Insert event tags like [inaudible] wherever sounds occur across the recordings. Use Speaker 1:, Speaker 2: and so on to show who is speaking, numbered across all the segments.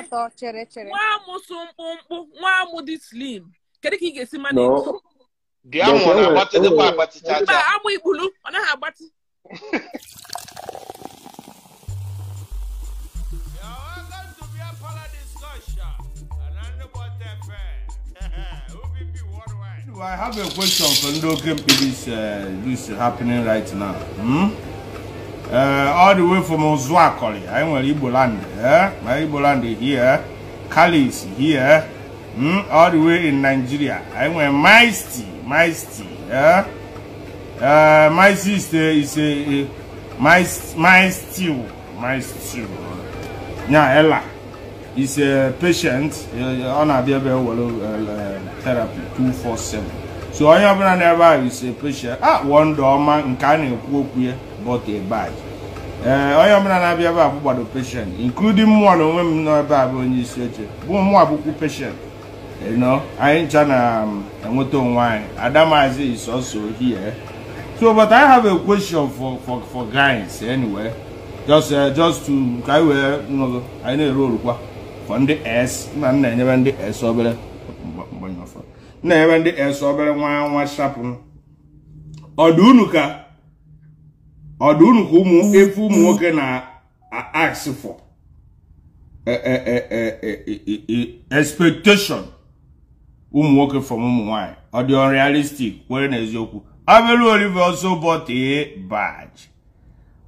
Speaker 1: ọtọ chere chere.
Speaker 2: Nwa amụ so mkpụmkpụ nwa amụ dị slim. Kedu ka ị ga-esi manage
Speaker 3: No.
Speaker 4: dị amụ
Speaker 3: Yes,
Speaker 4: na-agbatị
Speaker 3: enwere-
Speaker 4: dịkwa
Speaker 3: enwere-
Speaker 4: agbatị
Speaker 2: mba
Speaker 4: chacha
Speaker 2: amụ ikpulu ọ naghị agbatị.
Speaker 5: I have a question for Ndoke Mpi this, uh, this happening right now. Hmm? Uh, all the way from Ozwakoli, I want Igbo land. Eh? Igbo land is here. Kali is here. Hmm? All the way in Nigeria. I want Maisty. Maisty. Eh? Uh, my sister is a, a my my stew. My stew. Yeah, Ella. is a patient ọ na-abịa therapy 247 so onye ọbụla ahụ is a patient a wụọ ndụ ọma nke a na-ekwu okwu ya but a ee onye ọbụla na-abịa ebe a bụgbado patient including mmụọ na onwe m nọ ebe a bụ onye isi oche. Bụ mmụọ abụkwu patient. Know anyị ncha na-enweta onwe anyị. Adamazi is also here. So but i have a question for for for guys anyway. Just uh, just to ka anyị wee nụrụ anyị na-eru orukwa. For ndị s na m na-enyebe ndị s obere na-enyebe ndị s obere nwa nwa shapụ ọdụ unu ka ọdụ unu ka ụmụ efu ụmụ nwoke na ask for. Eh, eh, eh, expectation. Ụmụ nwoke from ụmụ nwanyị ọ dị unrealistic kwere n'eziokwu. Abelu olive bought a badge.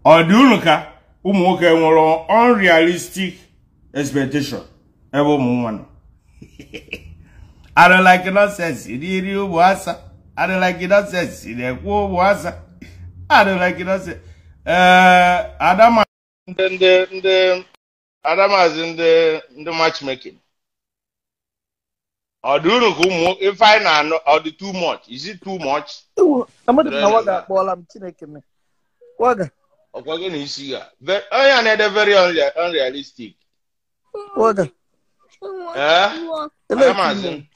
Speaker 5: Ọ dị unu ka ụmụ nwoke nwere unrealistic expectation. Ebe ụmụ nwa nọ. [laughs] I don't like nonsense iri ụmụ asa. I don't like nonsense na-ekwu ụmụ asa.
Speaker 4: Adamazi ndị ndị matchmaking. Ọ dị uru ka ụmụ ife anyị na-anụ ọ dị too much? Is it too much?
Speaker 6: M na
Speaker 4: isi ya? Onye a na-ede very unrea- unrealistic. Ee adamazi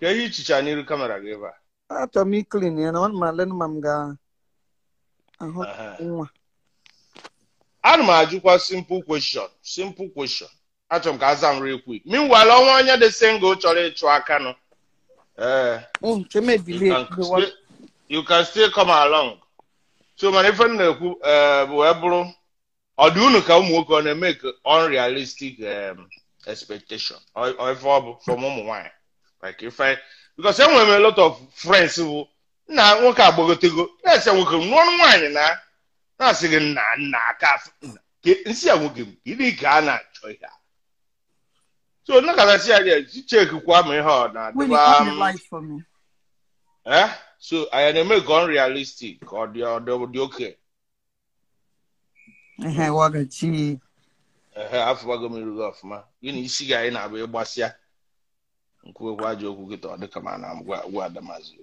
Speaker 6: ka
Speaker 4: ihe ichicha n'iru kamera gị ebe a
Speaker 6: achọrọ m iklin ya na nwanne m alenu ma m ga ahụ nwa
Speaker 4: ana m ajụkwa simple question simple question. Achọrọ m ka aza m real quick. Meanwhile ọnwa onye dị single chọrọ ịchụ aka ee
Speaker 6: Mm, nke m
Speaker 4: you can still- come along. So mana ife m na-ekwu bụ wee bụrụ ọ dị unu ka ụmụ nwoke ọ na-eme unrealistic um, expectation? Ọ ife ọ bụ from ụmụ nwaanyị like ife because enwere m a lot of friends bụ nna nwoke agbagotego na-ese nwoke m nwaanyị na na-asị gị nna nna aka afọ nsị a nwoke m gịnị ka a na-achọ ihe a. So nnakọtasị ya dị chekikwa ma ihe ọ na-adịba
Speaker 6: me.
Speaker 4: Eh? So I na-eme ka unrealistic ka ọ dị oke. M irugo ọfụma. Gị na isi gị anyị na-abụ ịgbasịa. Nkwuokwu ajọ okwu gị ọ dịka ma na gwa gwa adamazi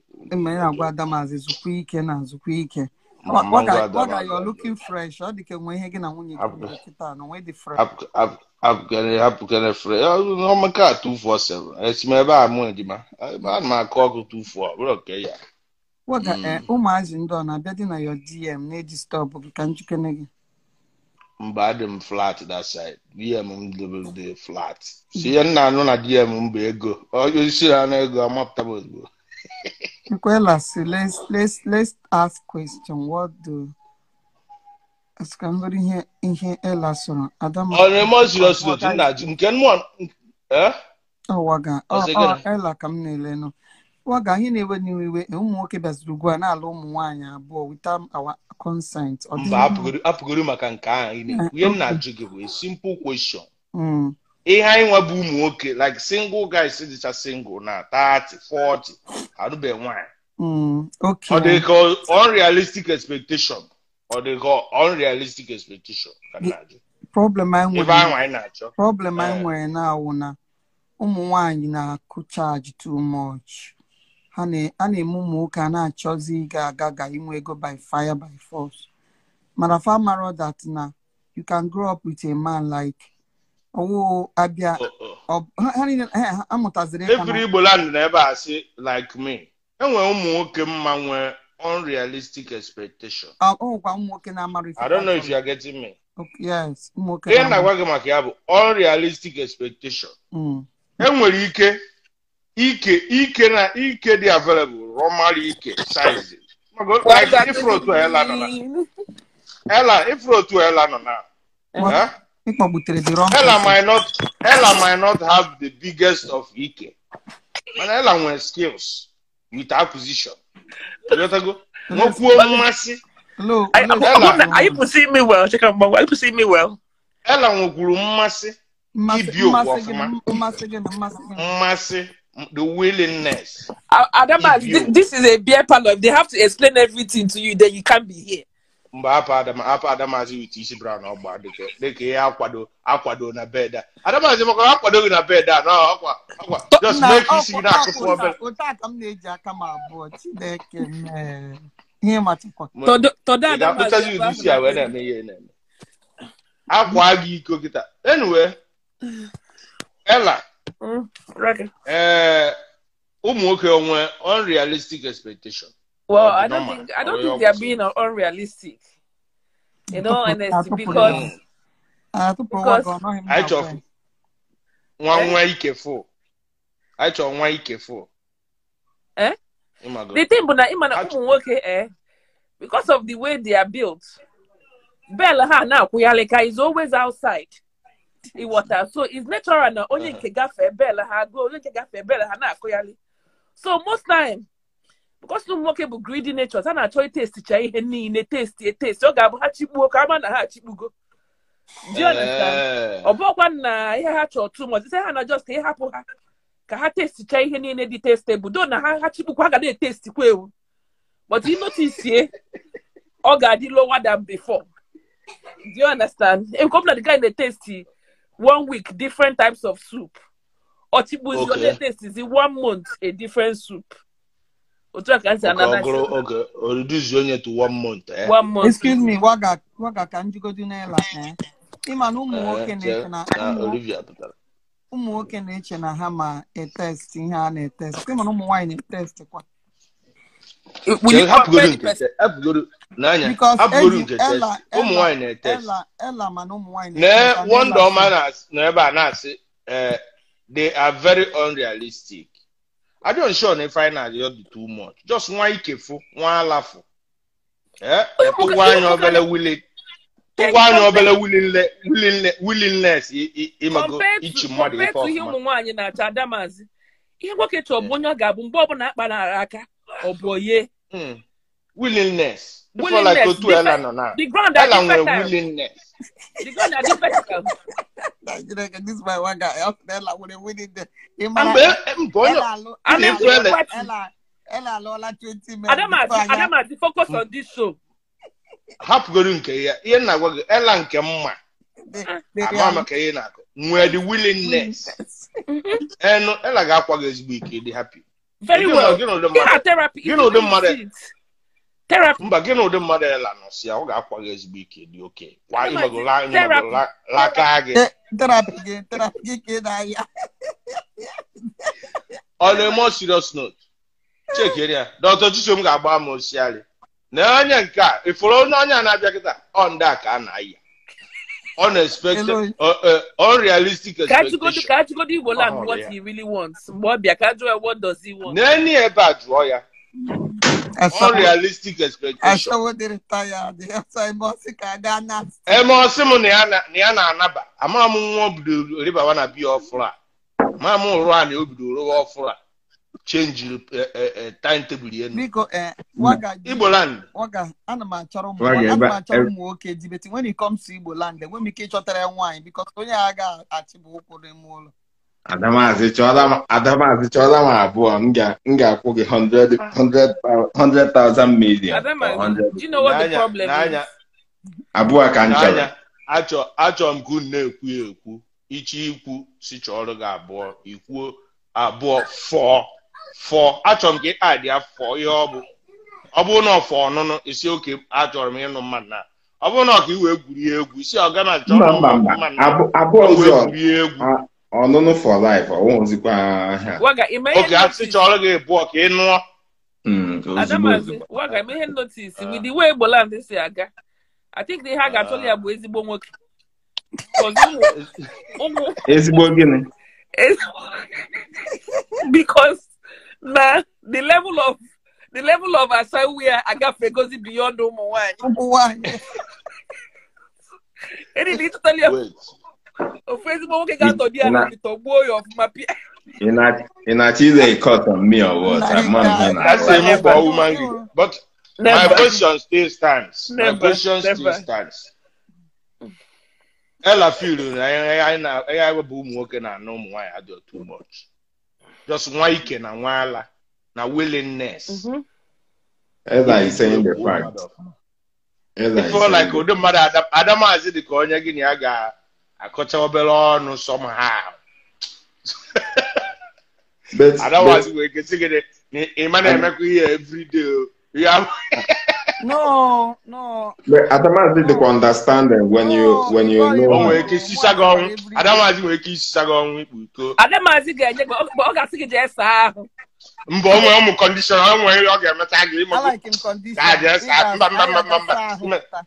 Speaker 6: agwa Adamazi zukwa ike na zukwa ike.
Speaker 4: Ma
Speaker 6: looking fresh. Ọ dị ka nwe ihe gị na nwunye gị kịta na nwe dị fresh.
Speaker 4: hapụ- hapụ- hapụkene hapụkene fre ọmaka 247 esi m ebe a mụ ejima ebe a na m akụ ọkụ 24 ọ bụrụ oke ya
Speaker 6: Waga
Speaker 4: Mm.
Speaker 6: eh, ụmụazị ndị ọ na-abịa dị na your DM na-eji stọpụ gị ka njikene gị.
Speaker 4: Mba adị m flat that side. Dm m dị flat. Si ihe nna anụ na dm m bụ ego. Onye isi ha na ego amapụta m ozugbo
Speaker 6: Nkwela si let's let's let's ask question. What do Asị ka m gụrụ ihe ihe Ella sọrọ Adama.
Speaker 4: ọ na-eme osiri otu nna jụ nke mmụọ eh?
Speaker 6: Ọ? Ella ka m na-ele nụ. Waga ihe na-ewe iwe ụmụ nwoke bịaziri ugbu a na-alụ ụmụ nwaanyị abụọ without our consent. Ọ
Speaker 4: mba apụgoro maka nke ahụ ihe m na-ajụ gị bụ simple question
Speaker 6: Mm.
Speaker 4: ihe anyị nwa bụ ụmụ nwoke like single guys dịcha single na 30 40 arụbeghị nwaanyị ọ dị ka unrealistic expectation ọ dị ka unrealistic expectation ka m na-ajụ
Speaker 6: Problem anyị nwere
Speaker 4: anyị
Speaker 6: anyị
Speaker 4: Eh.
Speaker 6: na-awụ na ụmụ nwaanyị na-akụ charge too much. A na-eme ụmụ nwoke a na-achọzi ịga aga ga inwe ego by fire by force. Mana fa mara that na you can grow up with a man like ọwụ abịa amụtaziri na
Speaker 4: igbo land na ebe a sị like me enwere ụmụ nwoke mma nwee unrealistic expectation.
Speaker 6: Ọ ọ nwekwa ụmụ nwoke na-amara ife
Speaker 4: I don't know
Speaker 6: ha
Speaker 4: if you are getting me.
Speaker 6: Okay, yes ụmụ nwoke
Speaker 4: ihe
Speaker 6: na-
Speaker 4: na-agwa gị maka ya bụ unrealistic expectation.
Speaker 6: Mm.
Speaker 4: enwere ike ike ike na ike dị available rọmara ike size. Like ifuru otu a ela nọ na. ela ifuru otu a ela nọ na. Ela might not ela might not have the biggest of ike. Mana ela nwere skills with acquisition. Nwekwuo mmasị ela nwekwuru mmasị ibi okwu ọfụma.
Speaker 6: mmasị na
Speaker 4: the willingness
Speaker 2: Uh, Adama,
Speaker 4: you-
Speaker 2: thi- this is a beer parlor. If they have to explain everything to you, then you can't be here.
Speaker 4: mgbe apa adama apa adamazi wit isi brown ọgba dịka ihe akwado akwado na bed a adamazi maka akwado gị na bed a na ọkwa ọkwa just
Speaker 6: Na-
Speaker 4: make isi na-akụpụ
Speaker 6: ọ-
Speaker 4: obere
Speaker 6: otu a ka m na-eji aka m abụọ chineke mee ihe machakwa
Speaker 2: Todo, todo
Speaker 4: ị ga-akpụchazi ụdị isi a wee na-eme ihe na-eme akwa gị iko kịta ela. [sighs] ee ụmụ nwoke onwe unrealistic expectation
Speaker 2: Well, I don't think I don't think they're being unrealistic. In all
Speaker 6: Tupu-
Speaker 2: honesty,
Speaker 6: tupu-
Speaker 2: because
Speaker 6: Ah,
Speaker 2: Because-
Speaker 6: na-agwa
Speaker 4: chọrọ nwa
Speaker 2: Eh?
Speaker 4: nwa ike anyị chọrọ nwa ike
Speaker 2: Eh?
Speaker 4: Ịmago.
Speaker 2: the thing, but na na
Speaker 4: Actu-
Speaker 2: ụmụ nwoke, eh, because of the way they are built, Bell ha na akwụyalika is always outside. Iwata, so it's natural na onye nke gafee bell ha go onye nke gafee bell ha na akụyali. So most time, because ụmụ nwoke bụ greedy natures, ha na-achọ itesticha ihe niile testi etesti ọ ga-abụ ha chikpuo ka ama na ha achikpugo. Ọ na ihe ha chọrọ too much ha na just ka ịhapụ ha ka ha testicha ihe niile dị testable do na ha ha chịkpụkwa ha ga na-etestikwa ewu. But ị notice ọ ga-adị lower than before. Do you understand? Nke ọbụla the guy na-etesti one week different types of soup. Ọ chịkpụzi ọ
Speaker 4: Okay.
Speaker 2: na-etestizi one month a different soup. Otu a ka m si
Speaker 4: Oge oge reduce onye to one month eh?
Speaker 2: one month
Speaker 6: excuse me waga waga ka njigodi n'ela eh? ịma na ụmụ
Speaker 4: Eh,
Speaker 6: nwoke
Speaker 4: che-
Speaker 6: na-eche na
Speaker 4: na Olivia pụtara.
Speaker 6: ụmụ nwoke na-eche na ha ma etest ihe a na-etest ịma na ụmụ nwaanyị na-etest kwa
Speaker 2: You
Speaker 6: Ella
Speaker 4: ọma na- ebe a na-asị eh, they are very unrealistic. I don't sure na anyị na-arịọ dị too much. Just nwa ikefu nwa alafụ eh, tụwa anya obele wili tụwa anya obele willingness ịmago ichi mmadụ ife ọfụma.
Speaker 2: ihe nwoke chọrọ bụ onye ọ ga-abụ mgbe ọbụla akpara aka. Ọ bụ onye
Speaker 4: Mm. willingness Before
Speaker 2: Willingness,
Speaker 4: like
Speaker 2: different- the ground are different
Speaker 4: willingness.
Speaker 2: The ground are different [laughs]
Speaker 6: this my waga help Ella with a winning the ịmara
Speaker 4: mgbe mgbe onye
Speaker 6: Ella alụọla 20 men
Speaker 2: adamazi
Speaker 6: before anya-
Speaker 2: adamazi focus on this show.
Speaker 4: Hapụgodu nke ya. Ihe na-agwa gị Ella nke mma.
Speaker 6: They
Speaker 4: ama maka ihe na-akụ. Nwee the willingness. [laughs] Enu Ella ga-akwa gị ezigbo ike dị happy.
Speaker 2: Very well.
Speaker 4: Na
Speaker 2: therapy
Speaker 4: Gị na ụdị mmadụ-
Speaker 2: therapy.
Speaker 4: Mba gị na ụdị mmadụ Ella nọ si ya ọ ga-akwa gị ezigbo ike dị oke kwa
Speaker 2: Adamazi,
Speaker 4: ịmago la- ịmago
Speaker 2: therapy.
Speaker 4: la- laka gị
Speaker 6: therapy gị therapy gị ka ị na-aya
Speaker 4: on a more serious note chekere ya Dr. Chisom ga-agba m osiari na onye nke a ifuru onye onye a na-abịa kịta ọ ndị a ka a na-aya unexpected, uh, uh, unrealistic expectation.
Speaker 2: Kajugodu Kajugodu Iwola
Speaker 4: oh,
Speaker 2: what he really wants. Mwabia Kajugodu what does he want?
Speaker 4: Nani eba draw ya. Unrealistic expectation.
Speaker 6: Aṣọ́wó di retire di ẹ̀fọ́ ẹ̀mọ́sí kàdá náà. Ẹ̀mọ́sí
Speaker 4: mu ni a na anaba. Àmọ́ àmú wọn bìdò rìbà wọn àbí ọ̀fúnra. Àmọ́ àmú rọ̀ àná òbìdò rọ̀ ọ̀fúnra. Rụwa ọfụrụ a chenjiri timetable ya
Speaker 6: biko eh, waga
Speaker 4: igbo land.
Speaker 6: Waga ana m achọrọ ụmụ nwoke di beti. When it comes to igbo land enwe m ike ịchọtara ya nwaanyị bikos onye a ga-achịbụ ụkwụ n'ime ụlọ.
Speaker 1: Adamazi chọọla m abụọ. M ga- m ga-akwụ gị 100 100 100,000 million.
Speaker 2: Adama,
Speaker 1: or 100
Speaker 2: do you know what the
Speaker 4: n'anya
Speaker 2: problem
Speaker 4: n'anya.
Speaker 2: Is
Speaker 1: abụọ ka m chọrọ.
Speaker 4: Achọ m ka unu na-ekwu ya ekwu. Ichi ikwu si chọrọ gị abụọ. Ikwuo abụọ fọ fọ achọ m ka ị adị ya fọ ihe ọ bụ ọ bụrụ na ọfọ ọnụnụ isi oke achọrọ m ịnụ mmadụ na ọ bụrụ na ọ ka i wee gwuri ya egwu isi ọgana
Speaker 1: mba
Speaker 4: chọrọ
Speaker 1: mba mba
Speaker 4: mmadụ na
Speaker 1: Abụ- abụọ
Speaker 4: wee
Speaker 1: ụzọ
Speaker 4: gwuri ya egwu.
Speaker 1: A- ọnụnụ for life ọ nwụzikwa ahịa.
Speaker 2: Waga ime ihe
Speaker 4: oge asị chọrọ gị abụọ ka ị nụọ.
Speaker 1: Mm, ozugbo
Speaker 2: Adamazi,
Speaker 1: ozugbo
Speaker 2: waga ime ihe notice. With the way igbo land si aga I think na ihe a ga-achọrọ ya bụ ezigbo nwoke. 'Cause ụmụ ụmụ
Speaker 1: ezigbo gịnị? [laughs] [laughs]
Speaker 2: Because na the level of the level of asawia agafegozi beyond ụmụ nwanyị
Speaker 6: ụmụ nwaanyị
Speaker 2: eriri ịtụtali ya
Speaker 4: Wait.
Speaker 2: ofu ezigbo nwoke ga-atọdi ya
Speaker 1: Na-
Speaker 2: n'obi tọgbuo ya ọfụma pịa
Speaker 1: ị na- ị na-achọ ile cut on me or what
Speaker 6: Nah,
Speaker 1: Ama m ihe
Speaker 6: nah,
Speaker 4: That's
Speaker 1: na-agwa.
Speaker 4: a move for woman league. But my
Speaker 2: Never.
Speaker 4: question still stands. My
Speaker 2: Never,
Speaker 4: question still
Speaker 2: never.
Speaker 4: stands. Ella feel na anyị na anyị bụ ụmụ nwoke na-anụ ụmụ nwaanyị adị too much. Just nwa ike na nwa ala na willingness.
Speaker 2: Mhm.
Speaker 1: Ella is saying the fact. Saying
Speaker 4: like
Speaker 1: the-
Speaker 4: ụdị mmadụ Adam- adamazi dị ka onye gị na ya ga-akọcha obere ọnụ somehow. Adamazi sị gị na ịma na-emekwa ihe everyday Ya. [laughs]
Speaker 6: No no.
Speaker 1: But Adamazi dịkwa understanding when you
Speaker 6: No,
Speaker 1: when you know.
Speaker 4: O
Speaker 6: not
Speaker 4: nwere
Speaker 1: her.
Speaker 4: ike sisa gị ọnwụ Adamazi gị ọnwụ ikpu iko.
Speaker 2: adamazi ga-enye gị ọ ga-asị gị jee saa ahụ
Speaker 4: Mba o nwere ụmụ kọndishọn o nwere ihe ọ ga-emeta gị.
Speaker 6: I like him condition.
Speaker 4: Ah, yes, mba, mba, mba, mba,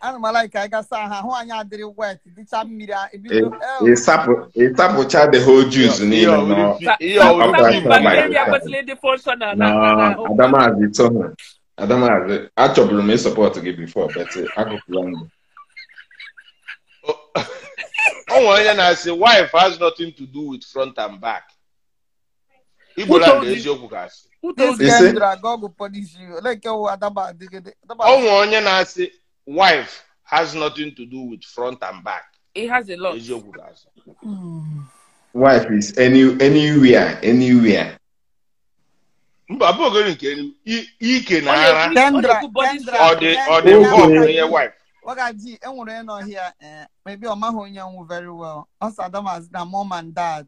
Speaker 6: ana m like anyị gasa ahụ. Ahụ anyị adịrị wet dịcha mmiri a-
Speaker 1: Ị-
Speaker 6: ebido
Speaker 1: ị sapụ- ị sapụcha the whole juice niile Adamazi achọburu m ịsọpọtụ gị before, but akụkụla ndụ.
Speaker 4: o nwere onye na-asị wife has nothing to do with front and back. Igbo land eziokwu ga-asị
Speaker 6: this
Speaker 2: told
Speaker 1: Is
Speaker 2: you?
Speaker 6: guy
Speaker 1: it?
Speaker 6: dra go go punish you like adaba adigede adaba
Speaker 4: o nwere onye na-asị wife has nothing to do with front and back
Speaker 2: He has a lot.
Speaker 4: eziokwu ga-asị.
Speaker 1: Wife is any anywhere, anywhere.
Speaker 4: mba abụ ogori nke elu I- ike na ara
Speaker 6: Kendra, Kendra.
Speaker 4: ọ dị involved wife
Speaker 6: Wagaji, enwere onye nọ here, eh, maybe ọ maghị onye nwụ very well. Ọ sị Adamazi na mom and dad.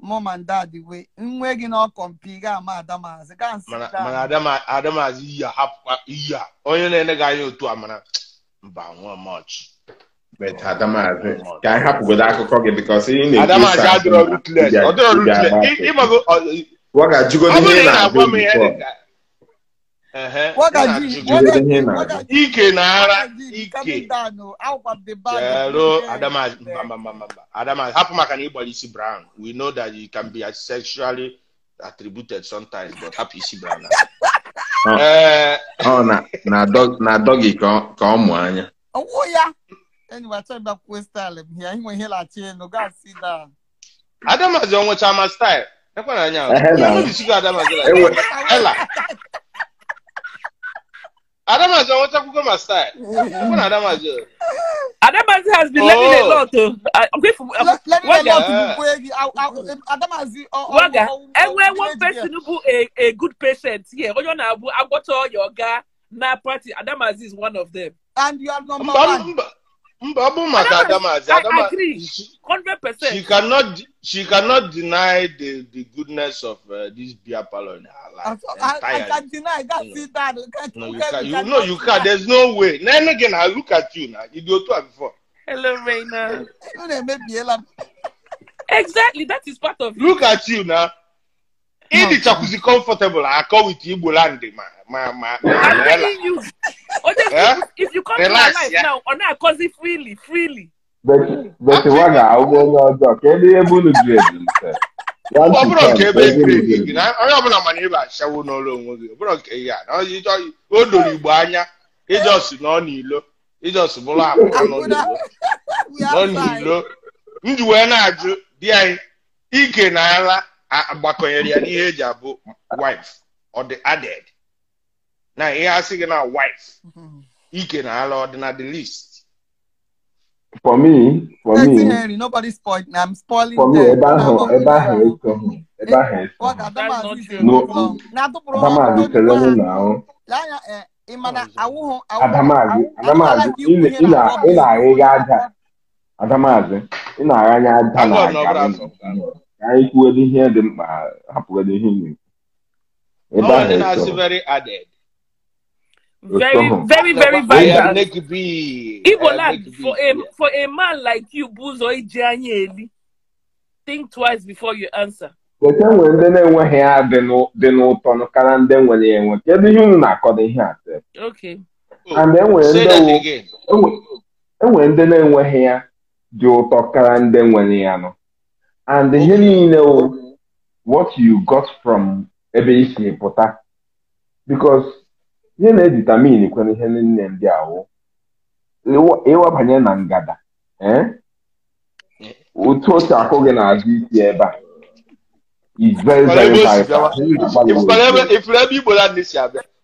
Speaker 6: Mom and dad we nwe gị na ọkọmpi ga ama Adamazi
Speaker 4: mana adamazi iyi iyi a onye na-ene gị anya otu a mana mba nwa much.
Speaker 1: But Adamazi, ka anyị hapụgodo akụkọ gị because ị na-ekwu
Speaker 4: ịmago ọ-
Speaker 1: ga-ajụgodo ihe ị
Speaker 4: na-agwa m ike na ara ike. Hapụ maka na ịgbara isi brown. We know that you can be sexually attributed sometimes, but hapụ isi brown.
Speaker 1: Ọ na na dog na doggy ka ọ- mụ anya.
Speaker 4: Adamazi ọ nwecha ma style. Ekwe na anya. Adamazi, I want to go my side. Adamazi.
Speaker 2: Adamazi has been
Speaker 4: oh.
Speaker 2: learning a oh. lot. Too. Uh, okay, from, uh,
Speaker 6: learning a lot. Uh, uh, Adamazi. Uh,
Speaker 2: Waga.
Speaker 6: Eh,
Speaker 2: and
Speaker 6: when
Speaker 2: one person who a, a good patient here, yeah. Oyo na abu, I got all your guy. My party. Adamazi is one of them.
Speaker 6: And you are number one.
Speaker 4: Ọ bụ maka Adamazi.
Speaker 2: I
Speaker 4: Adama-
Speaker 2: agree.
Speaker 4: she- cannot she cannot deny the the goodness of uh, this beer parlor in her
Speaker 6: I,
Speaker 4: life
Speaker 6: I, I
Speaker 4: entirely.
Speaker 6: can deny. Go
Speaker 4: No.
Speaker 6: sit down. You can't-
Speaker 4: No, you
Speaker 6: can't-
Speaker 4: can't. You,
Speaker 6: cannot
Speaker 4: no, you can't. There's no way. Then again, I look at you now. You do it before.
Speaker 2: Hello, Reina. [laughs] Exactly. That is part of it.
Speaker 4: Look at you now. Ịdị chakwụzi comfortable akọ with Igbo land ma ma ma Relax,
Speaker 2: ọ na-akọzi freely, freely.
Speaker 1: Onye ọjọọ ka ebe
Speaker 4: ọ bụrụ nke ebe gị na onye ọbụla mana ịba ashawo n'ọrụ onwe gị ọ bụrụ nke ihe a o doro Igbo anya ịjọs nọ n'ilo ịjọs bụrụ akwụkwọ nọ n'ilo
Speaker 6: We
Speaker 4: nọ n'ilo. m ji wee na-ajụ di anyị ike na ara a- gbakọnyere ya n'ihe eji abụ wife. Ọ dị added. Na ihe a sị gị na wife ike na ara ọ dị na the list
Speaker 1: For me, for me,
Speaker 6: Henry. Nobody spoiled. I'm spoiling
Speaker 1: for me,
Speaker 6: them.
Speaker 1: ebe ahụ ebe ahụ esoghị ebe ahụ
Speaker 2: not
Speaker 6: Adamazi. Na ọnụ
Speaker 1: m na ahụ.
Speaker 6: Eh, na
Speaker 1: Adamazi, Adamazi, ị na- na- na-arịga aja. Adamazi, ị na-aranye aja na
Speaker 4: Agwa
Speaker 1: anyị kwuodo ihe dị mkpa, hapụgodo ihe. Ebe ahụ
Speaker 4: very
Speaker 2: Very, very, vital. Igbo
Speaker 4: am
Speaker 2: land, for a, for a man like you, Buzo Ijeanyeli, think twice before you answer.
Speaker 3: Bete nwere ndị na-enweghị ya dị n'ụ- dị n'ụtọ nụ karịa ndị nwere ya enwe kedu ihe unu na-akọdo ihe a.
Speaker 4: Oh,
Speaker 3: and enwere ndị na-enweghị ya dị ụtọ karịa ndị nwere ya nọ and ihe niile what you got from ebe i si pụta because ihe na-editamin kwere ihe niile ndị a wụ ịwa- ịwabanye na ngada eh? otu o si akụ gị n'azụ isi ebe a
Speaker 4: ebe si abịa.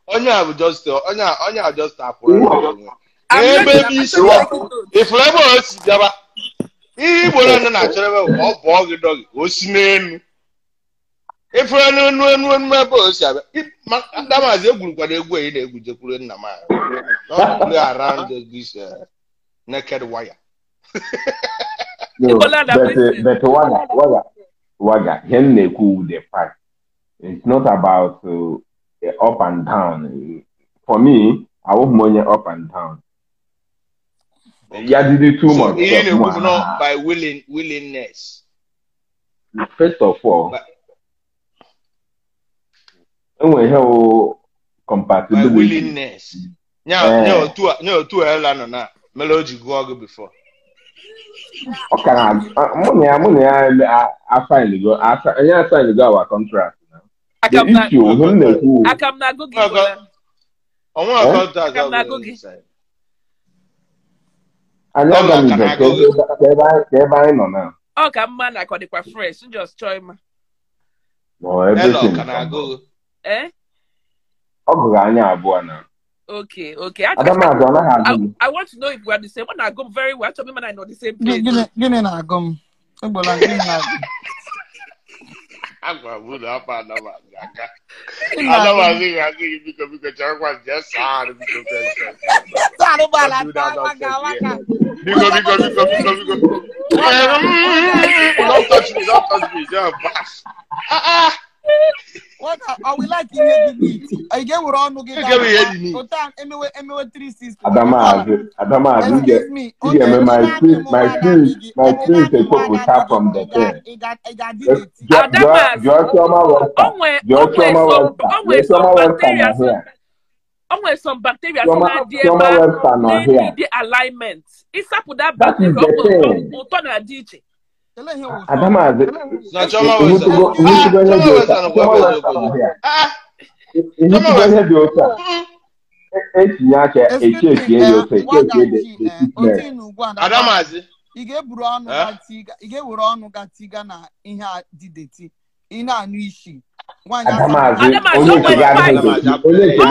Speaker 4: Onye a bụ just onye a just apụrụ Ebe isi o si. Ihe Igbo land na-achọrọ ebe ọ bụọ gị dọgị ka o si n'elu. Ifụrụ enu enu enu ebe o si abịa. I- ma- Ndamazi egwurukwana egwu a ị na-egwu jekwuru nna m ahụ. Around this uh, naked wire.
Speaker 3: But, uh, ihe m na-ekwu the fact. It's not about uh, up and down. For me, I want money up and down. Ya did too
Speaker 4: So
Speaker 3: much.
Speaker 4: ihe na-ekwu na by willing willingness.
Speaker 3: First of all,
Speaker 4: By-
Speaker 3: enwere ihe wụ
Speaker 4: by
Speaker 3: compatibility.
Speaker 4: willingness. Nya
Speaker 3: Eh.
Speaker 4: otu a nya otu a ela nọ na mere o ji gụọ gị before.
Speaker 3: Ọ ka na mụ na ya mụ na ya asainigo onye asainigo our contract. The issue m na-ekwu
Speaker 2: aka m na-agụ gị.
Speaker 4: Ọnwa
Speaker 2: m na-agụ gị.
Speaker 3: Anyị
Speaker 4: Ọ
Speaker 3: agaghị
Speaker 4: ga-
Speaker 3: ka ebe anyị- anyị nọ na.
Speaker 2: Ọ ka mma na ka ọ dịkwa fresh. m just chọọ ịma.
Speaker 4: Na-agụ.
Speaker 2: Eh?
Speaker 3: Ọ gụrụ anya abụọ na.
Speaker 2: Okay, okay. I,
Speaker 3: ọ
Speaker 2: I,
Speaker 3: m.
Speaker 2: I want to know if we are the same. When I go very well, tell me when I know the same place.
Speaker 6: gịnị gịnị na-agụ m egbola gịnị na-agụ m?
Speaker 4: agbagbolo afa anama
Speaker 6: gaga anama si
Speaker 4: gaga ibi kan biko tí a kó àjẹ sáàrù biko fẹ fẹ.
Speaker 6: sáàrù
Speaker 4: bá
Speaker 6: la
Speaker 4: tó
Speaker 6: wákà
Speaker 4: wákà. biko biko biko biko biko. Eh, mm, mm, mm, don't touch me don't touch me just bash. What
Speaker 6: are, are we like in the
Speaker 4: meat? I gave her on
Speaker 6: again. Emewe Emewe 360.
Speaker 3: Adama Adama you
Speaker 6: get me.
Speaker 3: You
Speaker 6: get
Speaker 3: my
Speaker 6: screen
Speaker 3: my
Speaker 6: screen
Speaker 3: my screen
Speaker 6: is a
Speaker 3: couple
Speaker 6: tap
Speaker 3: from the thing.
Speaker 2: Adama
Speaker 3: your
Speaker 2: trauma was
Speaker 3: your
Speaker 2: trauma
Speaker 3: was your
Speaker 2: trauma
Speaker 3: was here.
Speaker 2: Always some bacteria
Speaker 3: from
Speaker 2: the
Speaker 3: alignment. It's up
Speaker 2: with that bacteria. That
Speaker 3: is the thing.
Speaker 4: Ah,
Speaker 3: ihutugo ihe dị ụta.
Speaker 4: Ah.
Speaker 3: ihutugo ihe dị ụta etinye aka echekie ya ụta echekie
Speaker 6: na-
Speaker 4: Adamazi.
Speaker 6: ị ga-eburu ọnụ ga tiga ị ga-ewere ọnụ ga tiga na ihe a dị deti ị na-anụ isi
Speaker 3: Adamazụ, onye
Speaker 2: o
Speaker 3: nke deti onye nke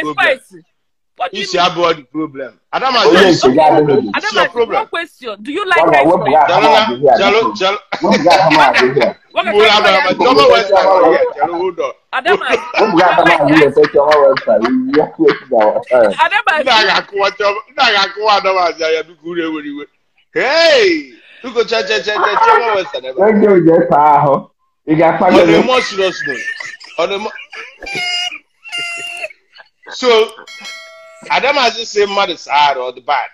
Speaker 2: O What do you mean?
Speaker 4: about the problem.
Speaker 3: Adam,
Speaker 4: oh,
Speaker 3: yes, okay. Adam,
Speaker 4: it's your problem.
Speaker 2: One question. Do you like
Speaker 4: rice
Speaker 3: cake?
Speaker 4: Jalala,
Speaker 3: Jalo,
Speaker 4: Jalo. Hold on.
Speaker 3: Adam, Adam,
Speaker 2: Hey, you go
Speaker 3: check, check,
Speaker 2: check,
Speaker 3: check, check. Thank you, Jeff. You got five.
Speaker 4: On
Speaker 3: the
Speaker 4: more serious note, on the more. So Adamazi say mmadụ saa arụ ọ dị bad.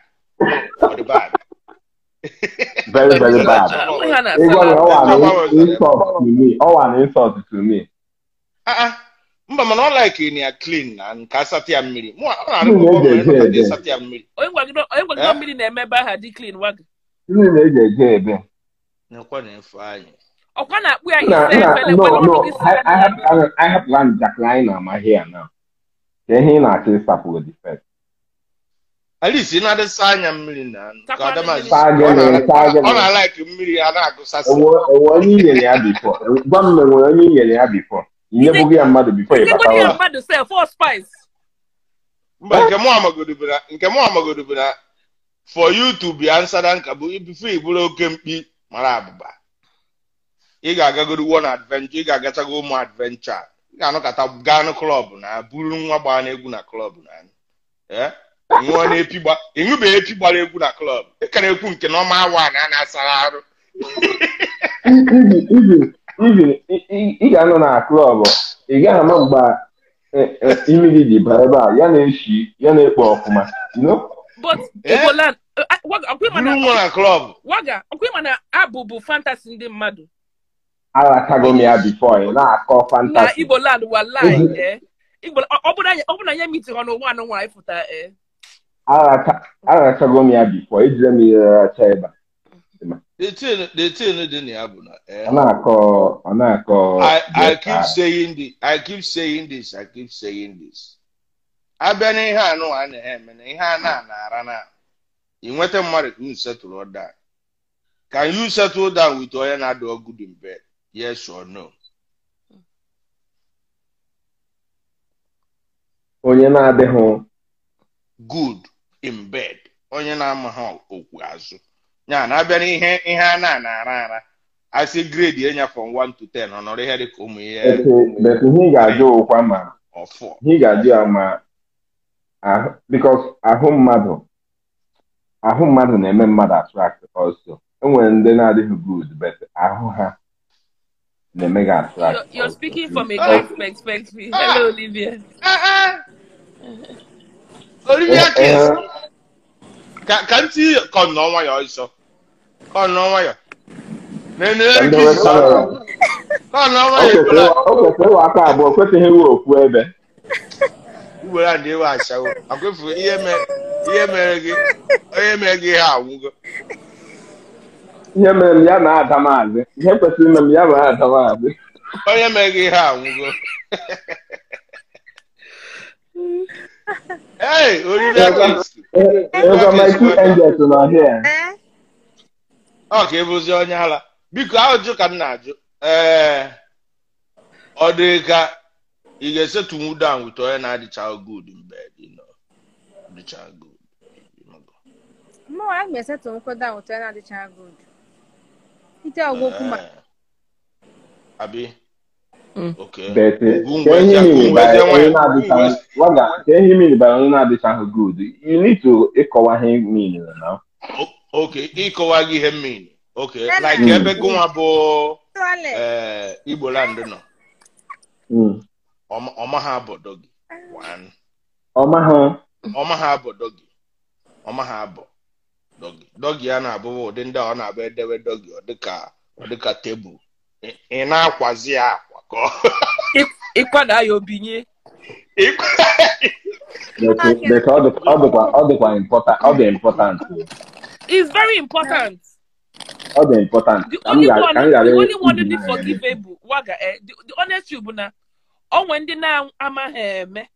Speaker 4: Ọ dị bad.
Speaker 3: very very bad.
Speaker 2: ọ bụ ihe a
Speaker 3: Ịgwa
Speaker 2: na-asa
Speaker 3: na insult to me.
Speaker 4: Ah, ah. mba mana ọ like na ya clean na nke asatị ya mmiri mụ ọ na-arụ
Speaker 3: Mmiri
Speaker 4: ụgbọ
Speaker 3: eji
Speaker 4: mmiri
Speaker 3: eje
Speaker 4: na ndị
Speaker 3: ebe.
Speaker 4: asatị ya mmiri
Speaker 2: onye
Speaker 4: Eh?
Speaker 2: mmiri na-eme ebe aha dị clean waga
Speaker 3: Ndị na-eji eje ebe.
Speaker 4: nekwa na efe anyị
Speaker 2: ọkwa na-akpụ ya
Speaker 3: Na
Speaker 2: ise efele
Speaker 3: I have I have land Jacqueline na my here now. Ka ihe ị na-achọ ịsapụ
Speaker 4: at least ị na-adịsa anya mmiri na ọ na-alaiki mmiri a na-agụsasị.
Speaker 3: Enwe onye i nyere ya before. Gwa m enwere onye ya mmadụ ụlọ.
Speaker 4: mba nke mụ amagodo bụ na bụ for you to be answered nka bụ bifo ị bụrụ oke mkpi mara abụba. Ị ga-agagodo one adventure ị ga-agachago ụmụ adventure. Ị ga-anọkọta gaa na klọb na buru nwa gbaa n'egwu na klọb na ṅụọ na-epi gba ịṅụbeghị epi gbara egwu na klọb. Ị ka na-ekwu nke na ọma awa na a na-asara arụ.
Speaker 3: Ị ga-anọ na klọb ị gaghị ama mgbe eh, eh, mmiri ji baa ebe a ya na-eshi ya na-ekpo ọfụma.
Speaker 4: Eh?
Speaker 2: Na
Speaker 4: nwa na klọb.
Speaker 2: Waga, ọkwa ịma na abụ bụ fantasy ndị mmadụ.
Speaker 3: Aratago m ya before ị na-akọ
Speaker 2: na
Speaker 3: fantasy.
Speaker 2: Igbo land [laughs] eh ọ bụrụ na na ya ọnụ nwa anụ ịfụta eh
Speaker 3: Aratago m ya before ejire m ihe racha ebe a.
Speaker 4: the thing the thing dị na ya bụ na eh,
Speaker 3: Ọ na-akọ ọ na-akọ
Speaker 4: I, keep saying this. I keep saying this. I keep saying this. abịa n'ihe anụ a na-eme na ihe a na na-ara na ị nweta mmadụ ka you settle down can you settle down with onye na-adụ good in bed yes or no?
Speaker 3: Onye na-adịghị
Speaker 4: good in bed. Onye na-ama ha okwu azụ. Ya na abịa n'ihe ihe a na na-ara ara asị grade enya from 1 to 10 ọ nọrọ ihe dịka ụmụ ihe.
Speaker 3: Ihe ị ga-ajụ ụkwa ma ihe ga-ajụ ya ma because ahụ mmadụ ahụ mmadụ na-eme mmadụ attract also. Enwere ndị na-adịghị good but ahụ ha na-eme gị attract
Speaker 2: You're, you're speaking from a
Speaker 3: Oh,
Speaker 2: guy perspective. Hello, Olivia.
Speaker 4: Ah, ah. Olivia
Speaker 3: eh,
Speaker 4: Kiss.
Speaker 3: Eh,
Speaker 4: ka ka ntị kọ nnọọ nwayọ ọsọ kọ nnọọ nwayọ na-enye
Speaker 3: ka
Speaker 4: nnọọ
Speaker 3: o
Speaker 4: nwayọ
Speaker 3: kwesịrị
Speaker 4: Igboland
Speaker 3: o kwesịrị ịwa aka abụọ kwesịghị iwe okwu ebe
Speaker 4: Igboland ewe achawo akwefu ihe mere ihe mere gị onye mere gị ihe anwụgo
Speaker 3: ihe mere m ya na-ada maazị ihe kwesịrị ime m ya na-ada maazị
Speaker 4: onye mere [laughs] gị ihe anwụgo. Hey
Speaker 3: ego angels nọ here.
Speaker 4: Ọ ka ịbụzi onye ala biko ajụjụ ka m na-ajụ. Ee ọ dị ka ị ga-esetunwu down with onye na-adịcha good know dịcha good.
Speaker 7: Mụ a ga-esetụ nkwụda ụtọ ya na-adịcha good. Ite ọgwụkwụ ma
Speaker 4: abi?
Speaker 2: Mm.
Speaker 4: okay
Speaker 3: but
Speaker 4: Ugwu
Speaker 3: ka ihe
Speaker 4: ugwu
Speaker 3: bara onye na-adịchaghị good. You need to ịkọwa ihe miri na
Speaker 4: okay ịkọwa gị ihe mmiri okay
Speaker 7: Eh,
Speaker 4: like
Speaker 3: Mm.
Speaker 4: ebe gụnwa bụ
Speaker 7: toilet.
Speaker 4: eh, Igboland nọ
Speaker 3: Mm.
Speaker 4: ọma ọma ha abọdọ gị one
Speaker 3: ọma ha
Speaker 4: ọma ha abọ dọgị ya na-abụ ụdị ndị a ọ na-abụ edewe dọgị ọ dịka ọ dịka tebụl Ị- na-akwazi ya akwa ka ọ
Speaker 2: Ịkwada ya obinye.
Speaker 3: ọ dị- important
Speaker 2: It's very important.
Speaker 3: ọ important
Speaker 2: The only one, forgivable, waga, eh, the, honest bụ na onwe ndị na-amaghị eme,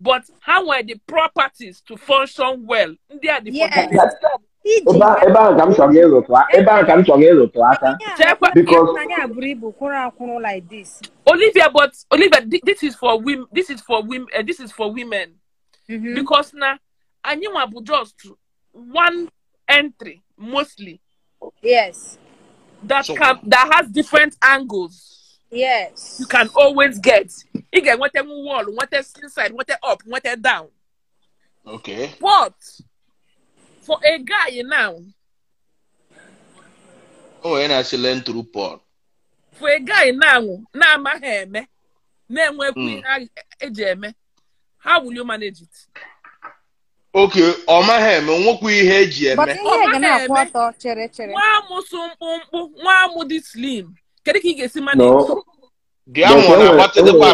Speaker 2: but ha nwere the properties to function well. Ndị a dị
Speaker 7: Yes.
Speaker 2: forgivable.
Speaker 7: Iji
Speaker 3: ebe a- ebe ahụ ka m chọrọ ịrụtụ a- ebe ahụ ka m chọrọ ịrụtụ aka
Speaker 2: Checkwa-
Speaker 3: because
Speaker 7: anyị abụrụ ibu kwụrụ akwụrụ like this.
Speaker 2: Olivia, but Olivia, thi- this is for women. This is for women. Uh, this is for women
Speaker 7: Mhm.
Speaker 2: because na anyị nwa bụ just one entry mostly
Speaker 7: Yes.
Speaker 2: that
Speaker 4: So-
Speaker 2: can that has different angles.
Speaker 7: Yes.
Speaker 2: You can always get. Ị ga-enweta wall, nweta inside, nweta up, nweta down.
Speaker 4: okay
Speaker 2: But for a guy now,
Speaker 4: o nwere na-asị learn through porn
Speaker 2: for a guy now, na-amaghị eme, na-enwekwu ihe eji eme, how will you manage it?
Speaker 4: okay ọ maghị eme nwekwa ihe eji
Speaker 7: But
Speaker 4: eme.
Speaker 2: Nwa amụ so mkpụmkpụ, nwa amụ dị slim. Kedu ka ị ga-esi manage?
Speaker 4: di ahụ na-agbatịdịkwa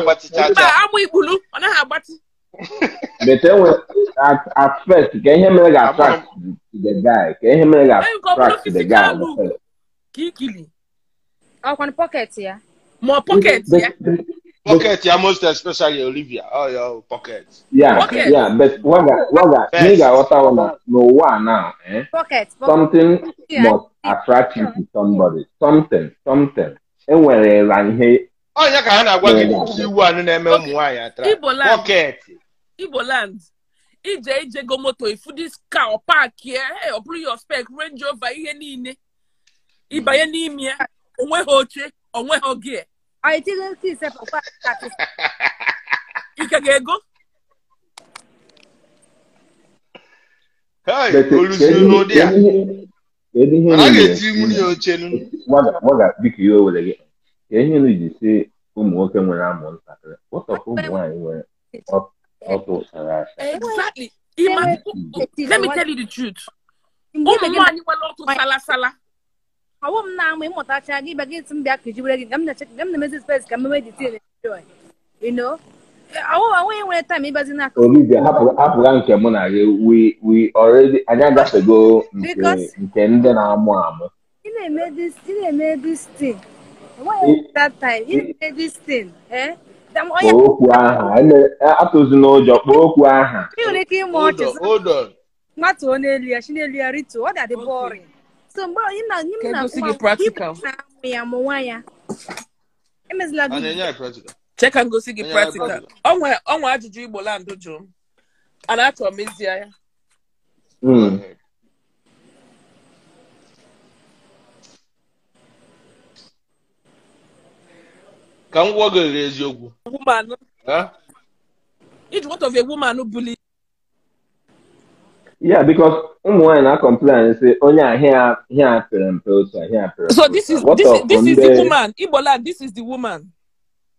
Speaker 3: at first ka ihe mere a attract the guy ka ihe mere
Speaker 2: a
Speaker 3: attract the guy
Speaker 2: ka ikili
Speaker 7: ọkwanụ pọket
Speaker 2: here. More pọket here.
Speaker 4: Pocket, yeah, most especially Olivia. Oh, your pocket.
Speaker 3: Yeah,
Speaker 2: pocket.
Speaker 3: yeah, but waga, waga. nigga what I wanna know why now, eh?
Speaker 7: Pocket.
Speaker 3: Something
Speaker 7: yeah.
Speaker 3: must attract you to somebody. Something, something. And when they
Speaker 4: onye ka ha na-agwa gị iwu anụ na-eme ụmụ nwaanyị atra
Speaker 2: Igbo land.
Speaker 4: pocket
Speaker 2: Igbo land. Ije ije go moto ifu dis car ọ paaki ya ọ bụrụ your spec Range Rover ihe niile. Ịbanye n'ime ya
Speaker 7: o nweghị oche o nweghị kati.
Speaker 2: ike ga-ego?
Speaker 4: Oluzi n'ụdị a.
Speaker 3: niile-
Speaker 4: ga-eti nwunye oche nụ
Speaker 3: gị ka ihe unu ji si ụmụ nwoke nwere amụ ntakịrị ụtọpụ ụmụ nwaanyị nwere ọtụ ụtara aka
Speaker 2: exactly. Ima, let me tell you the truth.
Speaker 7: Mgbe
Speaker 2: ụmụ
Speaker 7: ime gị
Speaker 2: nwaanyị nwere otu salasala.
Speaker 7: Ọwụ m na-amụ ịmụtacha gị bịa gị m bịa gị ka m na-eche ka m na-emezi space ka m mewe detail enjoy you know? Ọwụ o nweghị nwere time ịbazi na
Speaker 3: Olivia hapụga nke mụ na gị. We we already anyị agafego nke ndị na-amụ amụ.
Speaker 7: Ị na-eme this ị that time? This thing eh?
Speaker 3: Kpọọ okwu aha ele- atụzi n'ụjọ kpọọ okwu aha
Speaker 7: nwere ike ịmụ ọchị nwata ọ ya chi n'elu ya rituo ọ dị boring? So mgbe onye na onye na na-amụ ya mụ nwa ya emezila gị
Speaker 2: cheka ngosi gị practical. Onwe ajụjụ igbo land jụrụ m. A na-achọ m ezie ya
Speaker 4: ka m gwọ gị eziokwu.
Speaker 2: Woman.
Speaker 4: Eh?
Speaker 2: iji what of a woman bully.
Speaker 3: Yeah because ụmụ nwaanyị na-complain sị onye ahịa ahịa pere mpe otu ahịa pere
Speaker 2: so
Speaker 3: mpe
Speaker 2: this is
Speaker 3: otu. What
Speaker 2: this is
Speaker 3: of
Speaker 2: this is the
Speaker 3: ndị-
Speaker 2: woman. Igbo land this is the woman.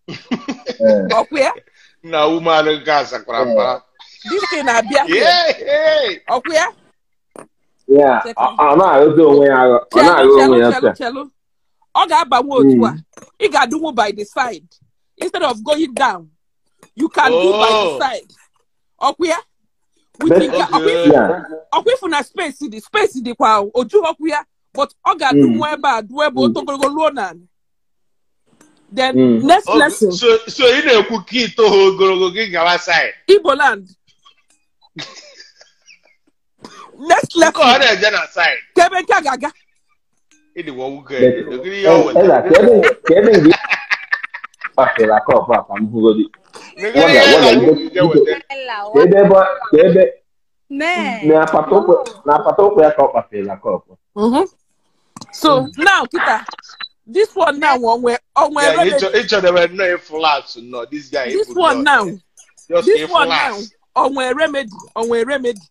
Speaker 3: Eh,
Speaker 2: ọkwa ya
Speaker 4: na woman nke asakwara mba.
Speaker 2: This thing na-abịa
Speaker 4: Yay!
Speaker 2: ọkwa ya
Speaker 3: yeah,
Speaker 2: Check
Speaker 3: ọ ọ na-arụzi onwe ya ọ na-arụ onwe ya
Speaker 2: ọ ga-abanwe otu a. Hmm. Ị ga-adụnwu by the side. Instead of going down you can do by the
Speaker 4: Oh.
Speaker 2: side. Ọkwa ya? With
Speaker 3: But-
Speaker 2: the ga- ọkwa
Speaker 4: Okay.
Speaker 2: ifu-
Speaker 3: Yeah.
Speaker 2: ọkwa ifu na space dị space dịkwa oju ọkwa ya but ọ ga-adụnwu hmm. ebe a dụọ ebe otu hmm. ogologo ruo n'ala. Then
Speaker 3: Mm.
Speaker 2: next
Speaker 4: Okay,
Speaker 2: lesson.
Speaker 4: so so ị na-ekwu ka ito ha ogologo gị gawa side.
Speaker 2: Igbo land. [laughs] Next
Speaker 4: nke ọ
Speaker 2: lesson.
Speaker 4: na-eje na side.
Speaker 2: Ka ebe nke a ga-aga
Speaker 3: ele wɔ wu kɛ ekiri yɔ wɔ. ɛna kɛmi kɛmi
Speaker 4: di
Speaker 3: pafe
Speaker 4: la
Speaker 3: kɔ
Speaker 4: fa
Speaker 3: kan
Speaker 4: bugo
Speaker 3: di.
Speaker 4: wala
Speaker 3: wala yi bɛ kɛbɛ bɔ
Speaker 7: kɛbɛ.
Speaker 3: na pato na pato kɔ ya kɔ pafe la
Speaker 2: kɔ so now kita this one now ɔnwɛ ɔnwɛ ɛrɛ de.
Speaker 4: yeah
Speaker 2: each
Speaker 4: of them were not a flat no this guy.
Speaker 2: this one now this one now ɔnwɛ remedy ɔnwɛ remedy.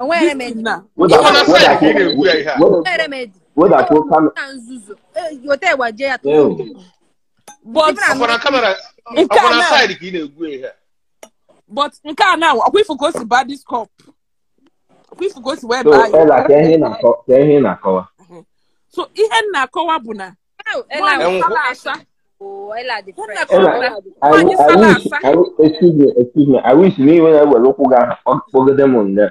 Speaker 2: ɔnwɛ
Speaker 7: remedy.
Speaker 2: this
Speaker 4: one now. wọ́n dà kí ni wúyà yìí ha.
Speaker 7: ɔnwɛ remedy. Na nzuzo Eh, ya
Speaker 3: Ew.
Speaker 2: but
Speaker 4: kamera
Speaker 2: Nke a
Speaker 4: na.
Speaker 2: ọkwa ifu ka o si baa this cup. Ọkwa ifu ka o si wee
Speaker 3: so
Speaker 2: baa ya
Speaker 3: ka ihe na-akọwa
Speaker 2: so ihe m na-akọwa bụ na?
Speaker 7: Oh,
Speaker 2: nwaanyị
Speaker 7: Ella,
Speaker 2: sala asa.
Speaker 7: Oh,
Speaker 2: sala
Speaker 3: excuse me, excuse me. I wish na iwe na-ewere ụkwụ gị ahụ kpọgide m.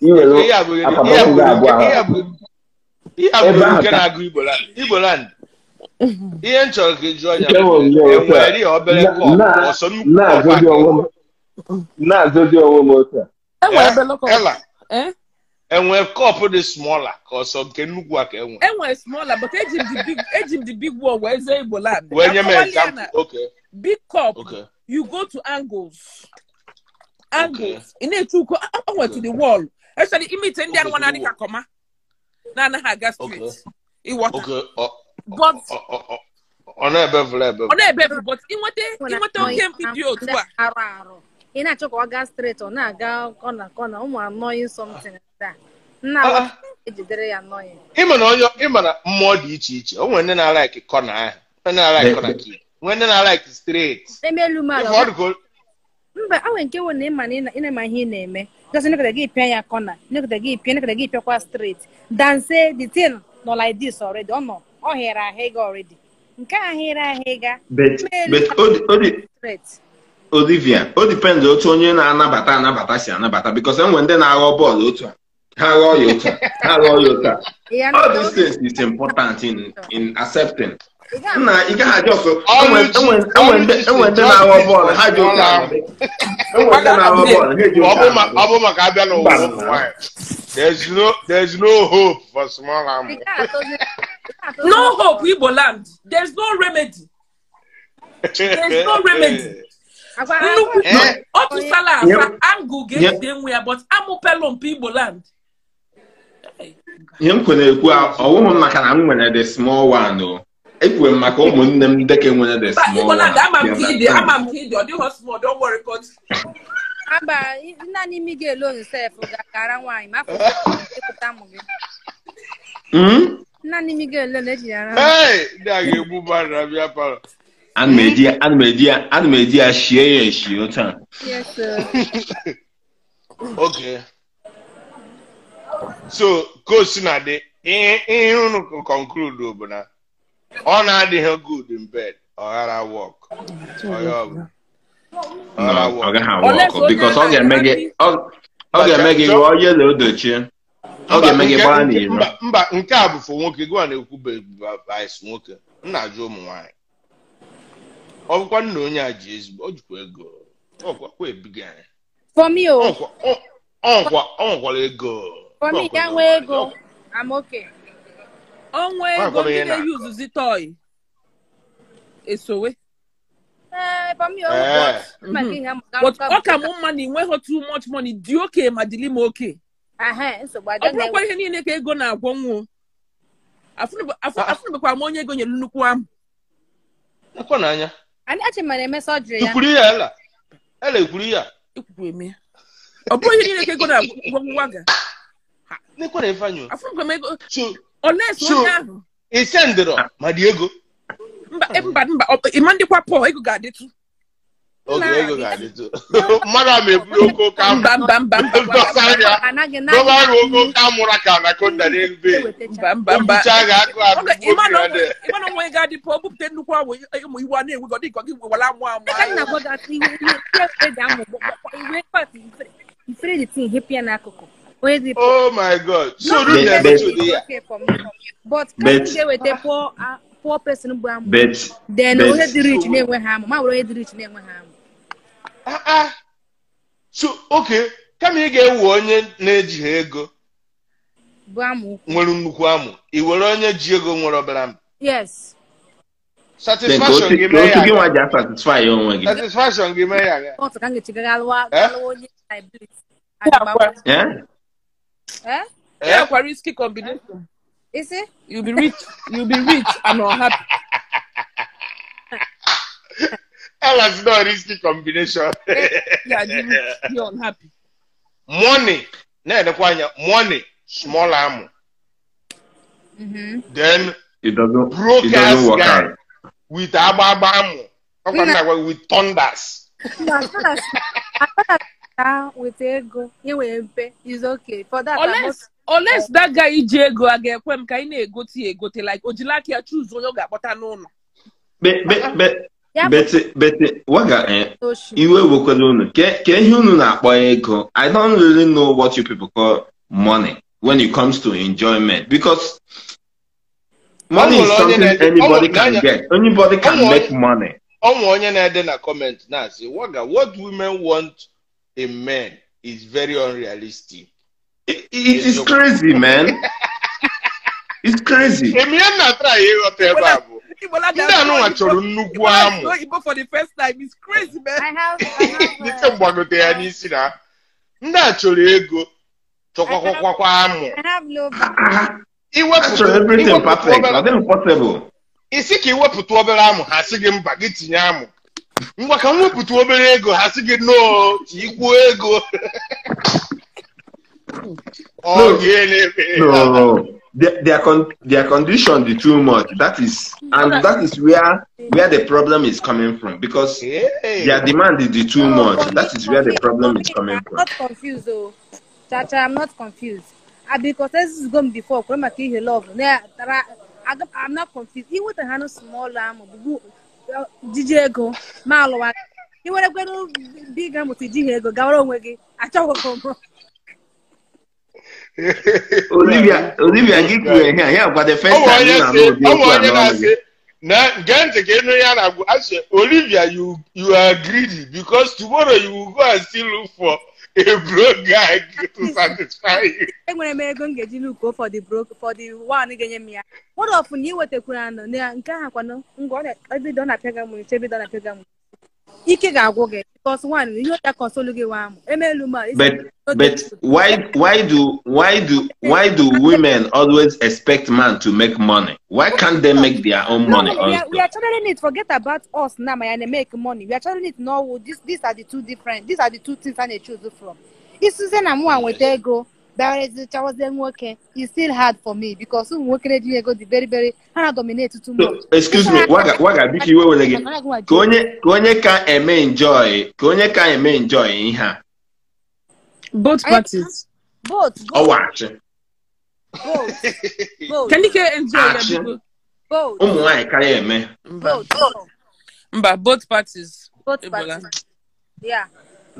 Speaker 3: Iwere
Speaker 4: Ihe a bụ ihe
Speaker 3: apata
Speaker 4: a
Speaker 3: ụkwụ
Speaker 4: bụ
Speaker 3: gị abụọ ahụ. Ebe ahụ
Speaker 4: nke
Speaker 3: ka-
Speaker 4: na-agụ Igbo land Igbo land. [laughs] Ihe m chọrọ ka ị jụọ ya
Speaker 3: Nke nwere ndị otu a.
Speaker 4: enwere ya obere
Speaker 3: Na-
Speaker 4: kọp
Speaker 3: na-
Speaker 4: ọsọ nnukwu kọp
Speaker 3: na-azụzi
Speaker 4: a
Speaker 3: onwe m. Otu a.
Speaker 2: enwe
Speaker 4: Eh,
Speaker 2: eh?
Speaker 4: kọp dị smaller ka ọsọ nke nnukwu a ka enwe
Speaker 2: enwe smaller but eji m the big one wee zee igbo land.
Speaker 4: Wee nye m example. okay.
Speaker 2: big cup
Speaker 4: okay.
Speaker 2: you go to angles. Angles. Ị na-etu uko onwe to the wall. Especially imite ndị anụ na-adị ka kọma na-anaghị aga street.
Speaker 4: Okay. Ọ
Speaker 2: but
Speaker 4: ọ- ọ- ọ- ọ
Speaker 2: na-ebefu but ịnweta ịnweta oke mpi otu a
Speaker 7: arụ arụ ị na-achọ ka ọ gaa straight ọ na-aga kọna kọna ụmụ anọghị something taa nna ejidere ya anọghị
Speaker 4: ịma na onye ịma na mmụọ dị iche iche o nwere ndị na-alaik kọna ahụ onye na-alaik kọna ki nwee ndị na-alaik straight
Speaker 7: eme elu mba a nwere nke wụ na ịma na ị na- ị na-ema ihe ị na-eme. Gasị nekọta gị pịa ya kọna nekọta gị pịa nekọta gị pịakwa straight danse the thing nọ like this already. Ọ nọ ọ hịara ahụ ga already. Nke a hịara ahụ ga
Speaker 1: but but o di- o di-
Speaker 7: straight
Speaker 1: Olivia o depend otu onye na-anabata anabata si anabata. Because enwere ndị na-aghọ bọọlụ otu a. Ha ghọọ ya otu a. Ha ghọọ ya otu a. All these things is important in in accepting. Nna ị gaghị ajọ so
Speaker 4: Ọlụchi-
Speaker 1: enwere ndị enwere ndị na-aghọ bọọlụ. Ha ji otu a enwere ndị na-aghọ bọọlụ. Ha a
Speaker 4: ma- ọ bụ maka abịa n'ụwa ụmụ nwaanyị there's no there's no hope for small
Speaker 7: atozi-
Speaker 2: no hope igbo land. There's no remedy. There's no remedy. Nnukwu
Speaker 4: Eh.
Speaker 2: ọ tụsala asa angụ ga-ejide nwe ya but amụpelụ mpi igbo land.
Speaker 1: Ihe m kwere ekwu a ọwụghị maka na m nwere the small one o. ekwuwe m maka ụmụnne m ndị ka nwere
Speaker 2: Mba,
Speaker 7: naanị imi ga-akara nwaanyị ma afọ ịpụta ụmụ gị.
Speaker 1: Hmm?
Speaker 7: Naanị imi ara
Speaker 4: palọ
Speaker 1: ana m eji ya shie ya eshie otu a
Speaker 7: Yes, sir.
Speaker 4: okay so ka o si na dị ihe unu conclude bụ na ọ na-adịghị good in bed ọ ghara work. Ọ. Ọ
Speaker 1: ọ gaghị awọkụ bikos ọ ga-eme gị ọ ọ ghọọ yelo odochie ọ
Speaker 4: Mba,
Speaker 1: ga-eme gị
Speaker 4: nke-
Speaker 1: gbaa
Speaker 4: nke-
Speaker 1: n'iro
Speaker 4: mba nke a bụ fụ nwoke gịwa na-ekwu vice nwoke. M na-ajụ ụmụ nwaanyị ọ bụkwa nna onye a ji ezigbo o jikwa ego. Ọkwa kwa ebiga. Ya
Speaker 7: For me, oh,
Speaker 4: Ọnkwa- ọ- ọ nwekwara ego.
Speaker 7: For me,
Speaker 4: Ọkwa
Speaker 7: ya
Speaker 4: ego.
Speaker 7: nwee ego, I'm okay.
Speaker 2: Ọnwa ego ndị na-eyuzuzi tọị esowe.
Speaker 7: Eh, for me, oh,
Speaker 4: Eh.
Speaker 7: m ga-
Speaker 2: ọ ka mụ mma na ịnweghị too much money dị oke ma dịlị m oke. Ọ bụrụkwa ihe niile ka ego na-agwọ
Speaker 4: Ah.
Speaker 2: afụnụbekwa m onye ego nyere nnukwu ahụ. Ọ bụrụ ihe niile ka ego na-agwọ nwa ga. Afụnụkwa m ego.
Speaker 4: Ise ndịrọ ma dị ego
Speaker 2: mba eh, mba ịma ndịkwa pọl ego ga-adịtụ
Speaker 4: oge ego ga-adịtụ mmadụ ama eburu oke oke amụ
Speaker 2: mba mba mba mba mba
Speaker 4: dọsara ya
Speaker 7: Anaghị
Speaker 4: dọba arụ oke
Speaker 7: naghị
Speaker 4: oke amụra ka anakonda n'ebe obucha
Speaker 2: ga- ịma na
Speaker 4: akụ
Speaker 2: onwe- ịma na onwe ga-adị pụọ bupụta nnukwu awụ ụmụ iwu a na-enwe gị ọ dị ka gị were amụ amụ
Speaker 7: Aka ifere dị tin wey dey pour.
Speaker 4: oh my god so do the
Speaker 7: best to dey but can
Speaker 1: you
Speaker 7: dey with a poor uh, poor person bu amu.
Speaker 1: bet
Speaker 7: then onye dị rich na-enwe ha amụ ma were onye dị rich na-enwe
Speaker 4: Ah, amụ. so okay kama ị ga-ewu onye na-eji ha ego
Speaker 7: bụ amụ
Speaker 4: nwere nnukwu amụ ị were onye ji ego nwere obere amụ.
Speaker 7: yes.
Speaker 4: satisfaction gị mee ya
Speaker 1: aga.
Speaker 4: satisfaction gị mee ya aga.
Speaker 7: ọtụ ka m ga-echigara alụwa
Speaker 4: eh?
Speaker 7: onye liability. Adịgbakwa
Speaker 1: Eh?
Speaker 2: Yeah, kwa risky combination.
Speaker 7: Is it?
Speaker 2: You'll be rich, you'll be rich and unhappy. [laughs]
Speaker 4: Ella's not a risky combination.
Speaker 2: Yeah, you rich, you're unhappy.
Speaker 4: money na-edekwa anya money small amụ
Speaker 7: Mhm.
Speaker 4: then
Speaker 1: it doesn't
Speaker 4: broke
Speaker 1: it doesn't work
Speaker 4: guy
Speaker 1: out
Speaker 4: with agba agba amụ ọkwa nna gwa with thunders [laughs]
Speaker 7: Ha weta ego ya wee mpe is okay. For that I'm not-
Speaker 2: Unless, unless that guy iji ego a ga-ekwe m ka anyị na-egote ya egote like ojila aka ya choose onye ọ ga-akpọta n'ụlọ.
Speaker 1: Waga
Speaker 7: oshi
Speaker 1: iwe wekwala unu. Ke ihe unu na-akpọ ego i don't really know what you people call money when it comes to enjoyment because money is something anybody can get. Anybody can make money.
Speaker 4: ọnwa onye na-ede na comment na-asị waga what women want a man is very unrealistic.
Speaker 1: it, it is crazy, man. [laughs] it's crazy.
Speaker 4: Èmi ẹ̀ try yẹ ọ̀tọ̀ ẹ̀ bá
Speaker 2: bọ̀.
Speaker 4: Ndị anụ nwa chọrọ nnukwu amụ.
Speaker 2: For the first time is crazy, man.
Speaker 7: Dike
Speaker 4: mgbagote ya n'isi na ndị a chọrọ ego chọkwakwakwa [laughs] amụ. Iwepụta isi ka iwepụta obere amụ ha sị gị mba gị tinye amụ ngwa ka m wepụta obere ego ha sị gị no ka ikwuo ego ọ gị
Speaker 1: no their their, con- their condition is too much that is and that is where where the problem is coming from because
Speaker 4: Hey.
Speaker 1: their demand is too
Speaker 7: No,
Speaker 1: much
Speaker 7: for
Speaker 1: that
Speaker 7: me-
Speaker 1: is where the problem is
Speaker 7: me,
Speaker 1: coming
Speaker 7: I'm
Speaker 1: from
Speaker 7: not confused, though. Chacha, I'm not confused. i because this is going before. When my kid love, yeah, I don't- I'm not confused. He would have had small um, arm, DJ ego. He would have got big arm with DJ ego, Wiggy. I talk about
Speaker 1: Olivia, Olivia, gị kwuru ihe a, ya gwa the first time ị na-anụ
Speaker 4: si
Speaker 1: ụdị okwu a n'ọnụ gị.
Speaker 4: na gee ntị ka ịnụ ya na-agwụ asị Olivia you you are greedy because tomorrow you will go and still look for [laughs]
Speaker 7: enwere m ego m ga-eji luko the one ga-enye m ya. Of na iwetakwara anọ na nke ahụ kwanụ ngwa ọ na- ebido ọ na-apịa gị amụ ebido ọ na-apịa gị amụ ike ga-agwụ gị because one ihe ọcha kọnsolu gị wa amụ emelu ma
Speaker 1: But but why why do why do why do women always expect man to make money? Why can't they make their own money
Speaker 7: no, we are, we are channeling it. Forget about us now, and make money. We are channeling it. now this, these are the two different. These are the two things I need choose from. If Susan and one with ego, there is the Charles then working. It's still hard for me because some working at ego the very very and dominate too much.
Speaker 1: Excuse me, waga waga biko iwe were gị. Ka onye ka onye ka eme enjoy ka onye ka eme enjoy ihe a
Speaker 2: Both parties.
Speaker 7: Both. both.
Speaker 1: ọwachi.
Speaker 7: Both. Both.
Speaker 2: Can you get enjoy ya
Speaker 1: Action.
Speaker 2: biko?
Speaker 7: Both.
Speaker 1: ụmụ nwaanyị karịa eme
Speaker 2: Mba.
Speaker 7: Both.
Speaker 2: Parties.
Speaker 7: Both parties. Yeah.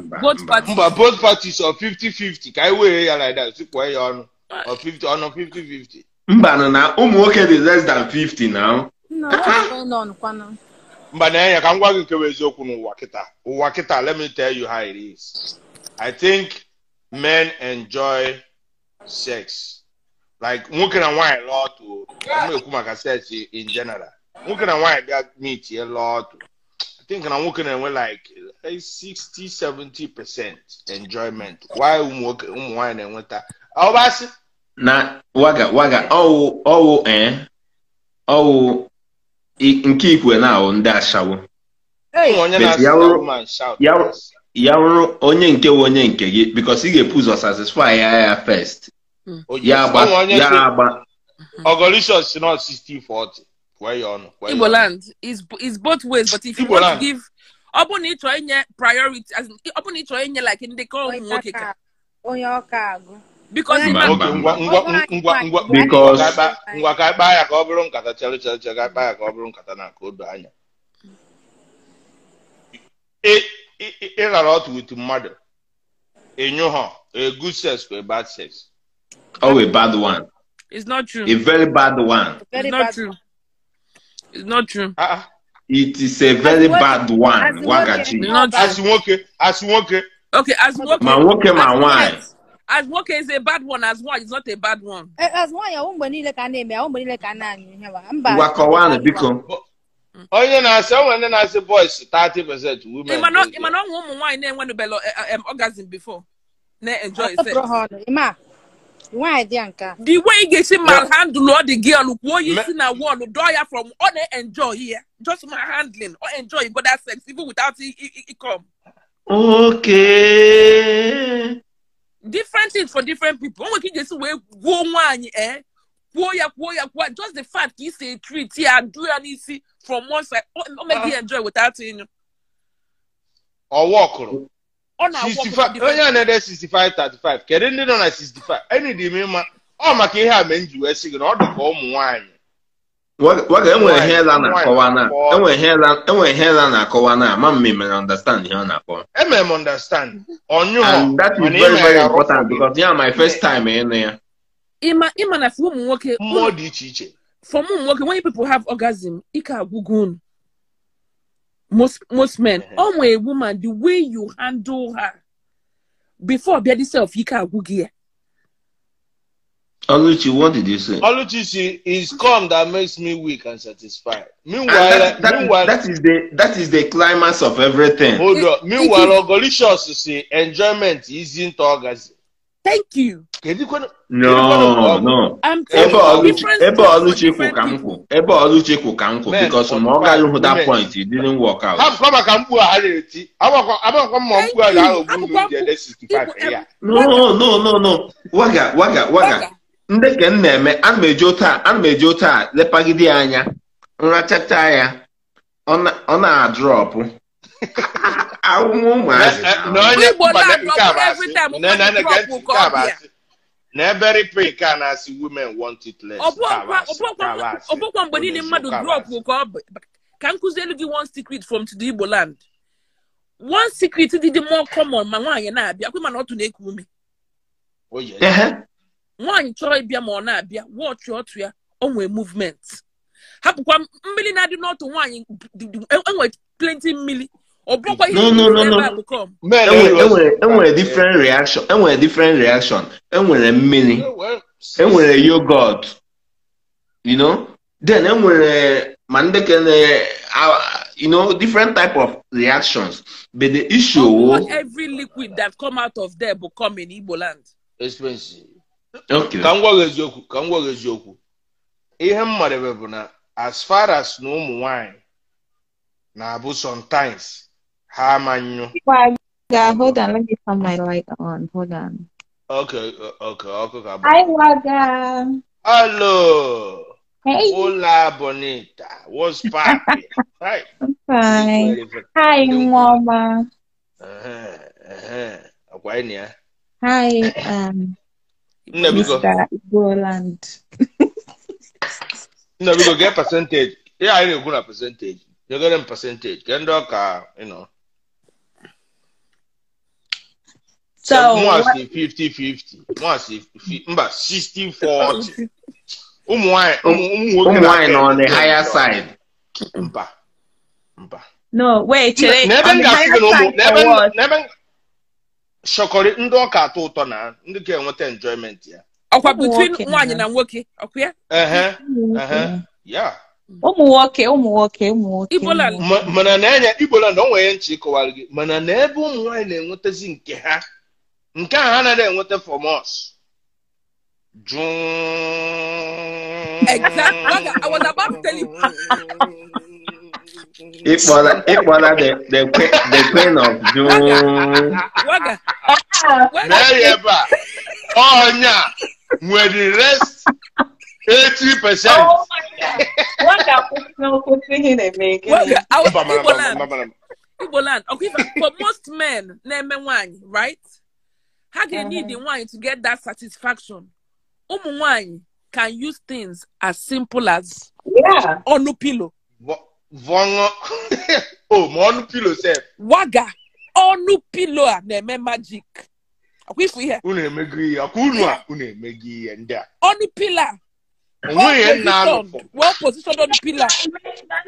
Speaker 1: Mba,
Speaker 2: Both parties.
Speaker 4: mba both parties are 50-50 ka anyị were ya like that sikwa ya ọnụ. Ọ 50 ọnụ 50-50
Speaker 1: mba nọ na ụmụ nwoke dị less than 50 now.
Speaker 7: No, what's going on, Kwano?
Speaker 4: mba na enya ka m gwa gị nke bụ eziokwu n'ụwa kịta. Ụwa kịta let me tell you how it is. I think men enjoy sex. Like nwoke na nwaanyị lụọ ọtụ na-ekwu maka sex in general. Nwoke na nwaanyị bịa meet ya lụọ ọtụ i think na nwoke na-enwe like 60 70 percent enjoyment. While ụmụ nwoke ụmụ nwaanyị na-enweta ọbasị
Speaker 1: na waga waga ọwụ ọwụ ee ọwụ nke ikwe na ahụ ndị ashawo. Ya wụrụ- onye nke wụ onye nke gị because ị ga-epu ụzọ satisfy ya ya first.
Speaker 4: Yes.
Speaker 1: ya agba ya agba
Speaker 4: Ogolicious si not 60 40. Where you on? Where you
Speaker 2: Igbo
Speaker 4: on?
Speaker 2: land is is both ways, but if you want to give ọ bụ na ị inye priority as in, ọ bụ na ị chọrọ inye like ndị ka ụmụ nwoke ka
Speaker 7: onye ọka agụ.
Speaker 2: because
Speaker 4: ngwa ngwa
Speaker 7: mba.
Speaker 4: ngwa ngwa
Speaker 1: Because-
Speaker 4: ngwa ka akpa ya ka ọ bụrụ nkata chere chere chere ka akpa ya ka ọ bụrụ nkata na ka o doo anya. Ịrara ọtụ with mmadụ enyo ha a good sex or a bad sex.
Speaker 1: ọwụ a bad one
Speaker 2: it's not true.
Speaker 1: a very bad one
Speaker 2: it's not true. It's not true.
Speaker 4: Ah, ah.
Speaker 1: It is a very bad one.
Speaker 4: Wagaji. Asinwoke. Asinwoke.
Speaker 2: Okay, as Asinwoke.
Speaker 1: Ma woke ma
Speaker 2: As Asinwoke is a bad one. As one is not a bad one.
Speaker 7: Eh, as one, your woman ile ka name, your woman ile ka nani. Mba.
Speaker 1: Wakawana biko.
Speaker 4: Onye na-asa onye na-asa boys 30% women.
Speaker 2: Ima
Speaker 4: no
Speaker 2: ima no ụmụ nwaanyị na-enwe nubelo um, orgasm before. Na-enjoy sex.
Speaker 7: Ah, ima. Nwaanyị dị nka.
Speaker 2: The way ị ga-esi malhandụl ọ dị gị ọlụ kwuo ya isi na wọlụ dọọ ya from oh, ọ na-enjoy here. Just my handling or enjoy go that sex even without i- i- i- come.
Speaker 1: okay
Speaker 2: different things for different people. Onwe ka ị ga-esi wee gwuo nwaanyị eh kwuo ya kwuo ya kwuo ya. just the fact ka isi treat ya do ya n'isi from one side o o make you enjoy without ịnyụ.
Speaker 4: ọwa ọkụrụ
Speaker 2: Ọ na-agwọ ọkụ
Speaker 4: 65
Speaker 2: different
Speaker 4: onye a na-ede 65 35 kedu ndị nọ na 65 enyi dị m ịma ọ maka ihe a mee m ji wee sị gị na ọ dị ka ụmụ nwaanyị
Speaker 1: waga waga enwere ihe ela
Speaker 4: Nwaanyị-
Speaker 1: na-akọwa na
Speaker 4: nwaanyị-
Speaker 1: enwere ihe ela na-akọwa na ma mme mere understand ihe ọ na-akọwa
Speaker 4: emere m understand.
Speaker 1: And that is very very important because ya my first time ịnụ ya.
Speaker 2: Ịma ịma na for ụmụ nwoke
Speaker 4: mmụọ dị iche iche.
Speaker 2: for ụmụ nwoke when people have orgasm ike agwụgo unu. Most most men ọ nwere a woman the way you handle her before bịa dị self ike agwụ gị ya.
Speaker 1: Oluchi what did you say?
Speaker 4: Oluchi si is come that makes me weak and satisfied.
Speaker 1: And
Speaker 4: meanwhile
Speaker 1: that, that, is,
Speaker 4: meanwhile
Speaker 1: that is the that is the climax of everything.
Speaker 4: Hold on. meanwhile
Speaker 2: is-
Speaker 4: Ogolicious si enjoyment isn't orgasm
Speaker 2: thank you.
Speaker 1: No no.
Speaker 2: I'm
Speaker 1: ebe Oluchi kwụ ka m kwụ. Ebe Oluchi kwụ. Ka m kwụ because ma ọ
Speaker 4: 45
Speaker 1: gaghị hụ that point it didn't work out.
Speaker 4: Hapụkwa maka mkpu a ha na-eti agbakwa ma mkpu a na-aghọgbu
Speaker 2: Thank you.
Speaker 4: ndụ ji ede 65
Speaker 2: Igbo-
Speaker 4: ya
Speaker 1: no no no no. Waga waga waga.
Speaker 2: Waga.
Speaker 1: Ndị ka m na-eme ana m eji otu a ana m eji otu a lepagide ya anya nrachacha ya ọ na- ọ na-adrọpụ [laughs] ahụhụ ụmụazị
Speaker 4: na onye
Speaker 2: Igbo
Speaker 4: mba,
Speaker 2: land
Speaker 4: nke a bụ
Speaker 2: ọ bụrụ every
Speaker 4: asị.
Speaker 2: time
Speaker 4: Na- na- na-
Speaker 2: mmadụ
Speaker 4: gee
Speaker 2: drop
Speaker 4: ntị,
Speaker 2: ka
Speaker 4: nke a
Speaker 2: ọ
Speaker 4: bụ
Speaker 2: bịa.
Speaker 4: asị. na ebe ripin ka na-asị women want it less
Speaker 2: Ọ bụ
Speaker 4: Nke a bụ
Speaker 2: ọkwa-
Speaker 4: asị,
Speaker 2: ọ bụ
Speaker 4: nke a bụ
Speaker 2: ọkwa-
Speaker 4: asị.
Speaker 2: ọ bụkwa mgbe niile mmadụ
Speaker 4: asị.
Speaker 2: ka ọ bụ ka m kụzielu gị one secret from to the Igbo land one secret dị dị more common ma nwaanyị na-abịa kwe mana otu na-eku ume
Speaker 4: Oh,
Speaker 2: nwaanyị chọrọ ịbịa ma ọ na-abịa wọchị otu ya o nwee movement. Hapụkwa m- mmiri na-adị n'otu nwaanyị dị- dị- enwe plenty mmiri. Ọ ihe
Speaker 1: enwere
Speaker 4: elu
Speaker 1: enwere
Speaker 4: ose-
Speaker 1: enwere different reaction enwere different reaction. Enwere mmiri
Speaker 4: well,
Speaker 1: enwere yogurt you know? Then enwere ma ndị kene you know different type of reactions. But the issue wo
Speaker 2: Not every liquid that come out of there bụ come in Igbo land.
Speaker 4: Expensive.
Speaker 1: Okay
Speaker 4: ka m gwa gị eziokwu ka m gwa gị eziokwu ihe m madebe bụ na as far as na ụmụ nwanyị na-abụ sometimes ha amanyụ
Speaker 8: hold on, let me turn my light on. Hold on.
Speaker 4: okay okay ọkụ ka bụ
Speaker 8: Hi, Waga.
Speaker 4: hello
Speaker 8: Hey,
Speaker 4: hola bonita what's poppin [laughs] right
Speaker 8: I'm fine. Hi, Mama.
Speaker 4: Ehe, ehe. ọkwa ịnị ya
Speaker 8: Hi, um,
Speaker 4: No, we
Speaker 8: go. Goland. [laughs]
Speaker 4: no, we go get percentage. Yeah, I ain't gonna percentage. You get them percentage. Get them car, you know.
Speaker 8: So more
Speaker 4: say 50 50. More say mba 60 40. Ụmụ
Speaker 1: nwanyị nọ on the higher side.
Speaker 4: Mba. Mba.
Speaker 8: No, wait, chere.
Speaker 4: N'ebe m ga-asị gị na ụmụ shọkọrị ndị ọka atọ ụtọ na ndị ga-enweta enjoyment ya.
Speaker 2: Ọkwa between nwaanyị
Speaker 8: na-
Speaker 2: nwoke ọkwa ya
Speaker 4: ya.
Speaker 8: Ụmụ nwoke, ụmụ ụmụ
Speaker 4: mana na-enye igboland o nwere nchi ịkọwara gị mana na ebe ụmụ nwaanyị na-enwetazi nke ha nke a ha anaghị enweta from us. Jụụ.
Speaker 2: Exact- Waga, I was about to tell you. [laughs]
Speaker 1: It was it was the the queen, the queen of June.
Speaker 2: Waga.
Speaker 4: oh yeah, Where the rest eighty percent.
Speaker 8: Oh my God.
Speaker 2: Waga.
Speaker 4: No,
Speaker 2: put
Speaker 4: thinking.
Speaker 2: in
Speaker 4: a make.
Speaker 2: Waga. Igboland. Okay, for most men, name wine, right? How can need the uh-huh. wine to get that satisfaction? Umu wine can use things as simple as
Speaker 8: yeah.
Speaker 2: on a
Speaker 4: pillow. Vọṅụ o ma ọnụ pilo sef
Speaker 2: waga ọnụ pilo a na-eme ọkwa ifu ihe
Speaker 4: unu emego ihe ọkwa unu a unu emego ihe ndị a
Speaker 2: ọnụ pilo a
Speaker 4: o nweghị ihe nna anụ
Speaker 2: position well position ọnụ pilo a